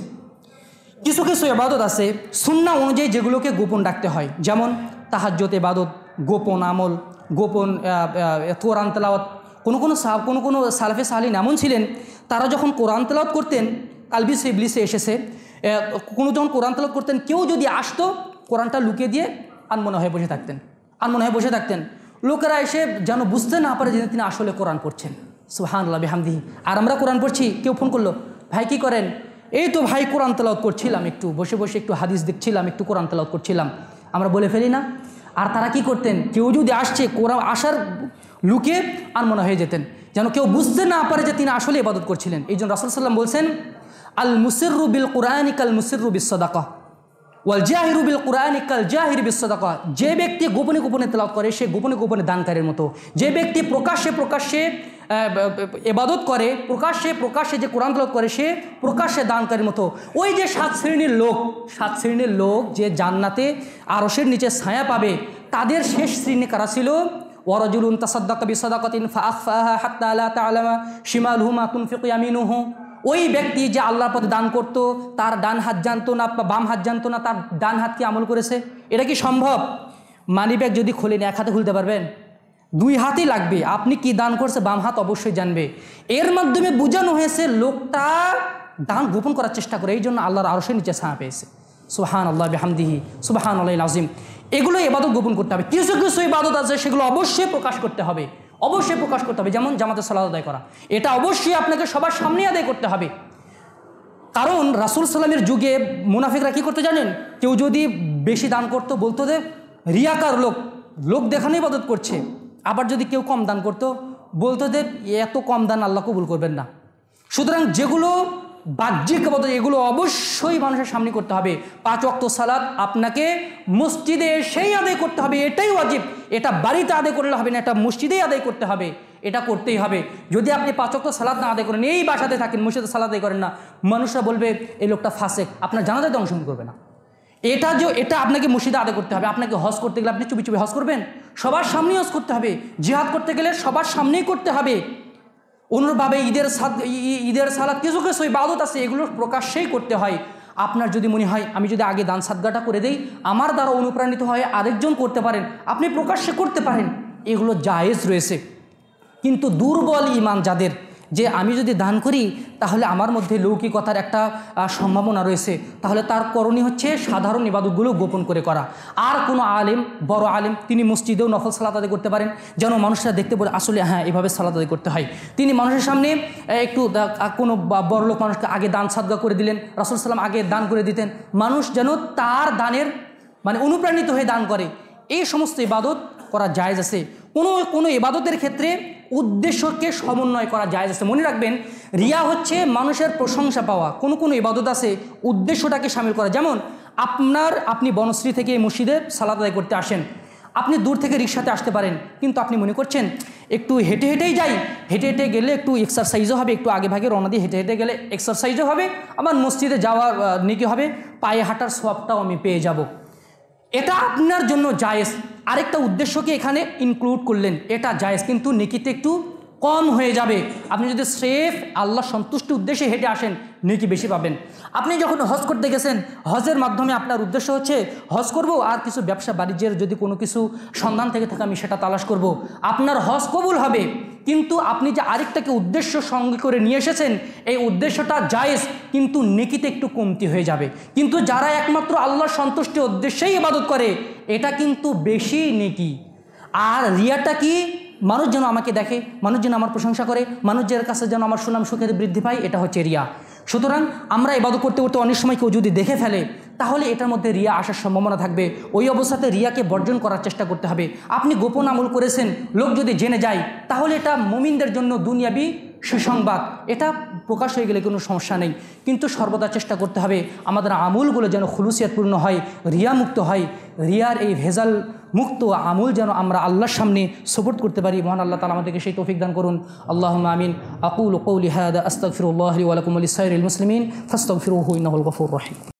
কিছু কিছু এবাদত আছে, সুন্না অনুযায়ী যেগুলোকে গোপন রাখতে হয়। যেমন তাহাজ্জত এবাদত গোপন আমল, গোপন কোরআন তেলাওয়াত। কোনো কোনো কোনো কোনো সালফে সালিন এমন ছিলেন, তারা যখন কোরআন তেলাওয়াত করতেন কালবিস ইবলিসে এসেছে। কোনো যখন কোরআন তেলাওয়াত করতেন, কেউ যদি আসতো, কোরআনটা লুকিয়ে দিয়ে আনমনে হয়ে বসে থাকতেন, আনমনে হয়ে বসে থাকতেন। লোকেরা এসে যেন বুঝতে না পারে যে তিনি আসলে কোরআন পড়ছেন। সুহান আল্লাহ বেহামদিহি আর আমরা কোরআন পড়ছি, কেউ ফোন করল, ভাই, কি করেন? এই তো ভাই, কোরআন তেলাওয়াত করছিলাম একটু, বসে বসে একটু হাদিস দেখছিলাম, একটু কোরআন তেলাওয়াত করছিলাম। আমরা বলে ফেলি না। আর তারা কি করতেন? কেউ যদি আসছে, কোরআন আসার লুকে আর মনে হয়ে যেতেন। যেন কেউ বুঝতে না পারে যে তিনি আসলে ইবাদত করছিলেন। এই জন্য রাসুল সাল্লাম বলছেন আল মুসিরু বিল কোরআনিক আল মুসিরু বিশ্বদাকা ওয়াল জাহিরু বিল কোরআনিক আল জাহির বিশ্বদাকা যে ব্যক্তি গোপনে গোপনে তেলাওয়াত করে, সে গোপনে গোপনে দানকারীর মতো। যে ব্যক্তি প্রকাশ্যে প্রকাশ্যে এবাদত করে, প্রকাশ্যে প্রকাশ্যে যে কোরআন তেলাওয়াত করে, সে প্রকাশ্যে দানকারীর মতো। ওই যে সাত শ্রেণির লোক, সাত শ্রেণির লোক যে জান্নাতে আরশের নিচে ছায়া পাবে, তাদের শেষ শ্রেণি কারা ছিল? ওয়ারজুলুন তাসাদ্দাকা বিসাদাকাতিন ফাআখফাহা হাত্তা লা তা'লামা শিমালুহু মা তুনফিকু ইয়ামিনুহু। ওই ব্যক্তি যে আল্লাহর পথে দান করত, তার ডান হাত জানতো না বাম হাত জানতো না, তার ডান হাত কি আমল করেছে? এটা কি সম্ভব? মানি ব্যাগ যদি খোলেন এক হাতে খুলতে পারবেন? দুই হাতই লাগবে। আপনি কি দান করছে? বাম হাত অবশ্যই জানবে। এর মাধ্যমে বোঝানো হয়েছে, লোকটা দান গোপন করার চেষ্টা করে। এই জন্য আল্লাহর আরশের নিচে ছায়া পেয়েছে। সুহান আল্লাহ বেহামদিহি সুবাহান আল্লাহ আজিম এগুলো এবাদত গোপন করতে হবে। কিছু কিছু ইবাদত আছে, সেগুলো অবশ্যই প্রকাশ করতে হবে। অবশ্যই প্রকাশ করতে হবে, যেমন জামাতের সালাদ আদায় করা। এটা অবশ্যই আপনাকে সবার সামনে আদায় করতে হবে। কারণ রাসুল সাল্লামের যুগে মুনাফিকরা কী করতে জানেন? কেউ যদি বেশি দান করতো, বলতো যে, রিয়াকার লোক লোক দেখানো ইবাদত করছে। আবার যদি কেউ কম দান করতো, বলতো যে, এত কম দান আল্লাহ কবুল করবেন না। সুতরাং যেগুলো বাহ্যিক আবাদত এগুলো অবশ্যই মানুষের সামনে করতে হবে। পাঁচ অক্ত সালাদ আপনাকে মসজিদে সেই আদায় করতে হবে, এটাই ওয়াজিব। এটা বাড়িতে আদায় করলে হবে না, এটা মসজিদেই আদায় করতে হবে। এটা করতেই হবে। যদি আপনি পাঁচ অক্ত সালাদ না আদায় করেন, এই বাসাতে থাকেন, মসজিদে সালাদ আদায় করেন না, মানুষরা বলবে, এই লোকটা ফাঁসেক। আপনার জানাজাতে অংশগ্রহণ করবে না। এটা যে, এটা আপনাকে মসজিদে আদায় করতে হবে। আপনাকে হজ করতে গেলে আপনি চুপি চুপি হজ করবেন। সবার সামনেই হজ করতে হবে। জিহাদ করতে গেলে সবার সামনেই করতে হবে। অনুরূপভাবে ঈদের সাদ ঈদের সালাদ কিছু কিছু ইবাদত আছে, এগুলো প্রকাশ্যেই করতে হয়। আপনার যদি মনে হয়, আমি যদি আগে দান সাদগাটা করে দেই, আমার দ্বারা অনুপ্রাণিত হয়ে আরেকজন করতে পারেন, আপনি প্রকাশ্যে করতে পারেন, এগুলো জায়েজ রয়েছে। কিন্তু দুর্বল ইমান যাদের যে আমি যদি দান করি, তাহলে আমার মধ্যে লৌকিকতার একটা সম্ভাবনা রয়েছে। তাহলে তার করণীয় হচ্ছে সাধারণ ইবাদতগুলো গোপন করে করা। আর কোনো আলেম, বড় আলেম, তিনি মসজিদেও নফল সালাত আদায় করতে পারেন। যেন মানুষরা দেখতে পারে আসলে হ্যাঁ এভাবে সালাত আদায় করতে হয়। তিনি মানুষের সামনে একটু কোনো বড়লোক মানুষকে আগে দান সাদগা করে দিলেন, রাসুল সাল্লাম আগে দান করে দিতেন। মানুষ যেন তার দানের মানে অনুপ্রাণিত হয়ে দান করে। এই সমস্ত ইবাদত করা জায়েজ আছে। কোনো কোনো ইবাদতের ক্ষেত্রে উদ্দেশ্যকে সমন্বয় করা জায়েজ আছে। মনে রাখবেন, রিয়া হচ্ছে মানুষের প্রশংসা পাওয়া। কোনো কোনো ইবাদত আছে, উদ্দেশ্যটাকে সামিল করা। যেমন, আপনার, আপনি বনশ্রী থেকে এই মসজিদে সালাদ আদায় করতে আসেন। আপনি দূর থেকে রিক্সাতে আসতে পারেন। কিন্তু আপনি মনে করছেন, একটু হেঁটে, হেঁটেই যাই। হেঁটে হেঁটে গেলে একটু এক্সারসাইজও হবে, একটু আগে ভাগে রওনা দিয়ে হেঁটে হেঁটে গেলে এক্সারসাইজও হবে। আমার মসজিদে যাওয়ার নেকি হবে। পায়ে হাঁটার সবটাও আমি পেয়ে যাব। এটা আপনার জন্য জায়েজ। আরেকটা উদ্দেশ্যকে এখানে ইনক্লুড করলেন। এটা জায়েজ, কিন্তু নেকিতে একটু কম হয়ে যাবে। আপনি যদি সেফ, আল্লাহ সন্তুষ্টি উদ্দেশ্যে হেঁটে আসেন, নেকি বেশি পাবেন। আপনি যখন হজ করতে গেছেন, হজের মাধ্যমে আপনার উদ্দেশ্য হচ্ছে হজ করব আর কিছু ব্যবসা বাণিজ্যের যদি কোনো কিছু সন্ধান থেকে থাকে আমি সেটা তালাশ করব। আপনার হজ কবুল হবে, কিন্তু আপনি যে আরেকটাকে উদ্দেশ্য সঙ্গে করে নিয়ে এসেছেন, এই উদ্দেশ্যটা জায়েজ, কিন্তু নেকিতে একটু কমতি হয়ে যাবে। কিন্তু যারা একমাত্র আল্লাহর সন্তুষ্টি উদ্দেশ্যেই ইবাদত করে, এটা কিন্তু বেশি নেকি। আর রিয়াটা কি? মানুষ যেন আমাকে দেখে, মানুষ যেন আমার প্রশংসা করে, মানুষের কাছে যেন আমার সুনাম সুখের বৃদ্ধি পায়, এটা হচ্ছে রিয়া। সুতরাং আমরা এবাদত করতে করতে অনেক সময় কেউ যদি দেখে ফেলে, তাহলে এটার মধ্যে রিয়া আসার সম্ভাবনা থাকবে। ওই অবস্থাতে রিয়াকে বর্জন করার চেষ্টা করতে হবে। আপনি গোপন আমল করেছেন, লোক যদি জেনে যায়, তাহলে এটা মুমিনদের জন্য দুনিয়াবি সুসংবাদ। এটা প্রকাশ হয়ে গেলে কোনো সমস্যা নেই। কিন্তু সর্বদা চেষ্টা করতে হবে আমাদের আমুলগুলো যেন খুলুসিয়াতপূর্ণ হয় রিয়া মুক্ত হয়। রিয়ার এই ভেজাল মুক্ত আমুল যেন আমরা আল্লাহর সামনে সাপোর্ট করতে পারি। মহান আল্লাহ তালা আমাদেরকে সেই তৌফিক দান করুন। আল্লাহ আমিন। আকুল কৌলি হাদা, আস্তাগফিরুল্লাহ ওয়ালাকুম আলী সাইরুল মুসলিমিন। ফাস্তাগফিরুহু ইন্নাহুল গফুর রহিম।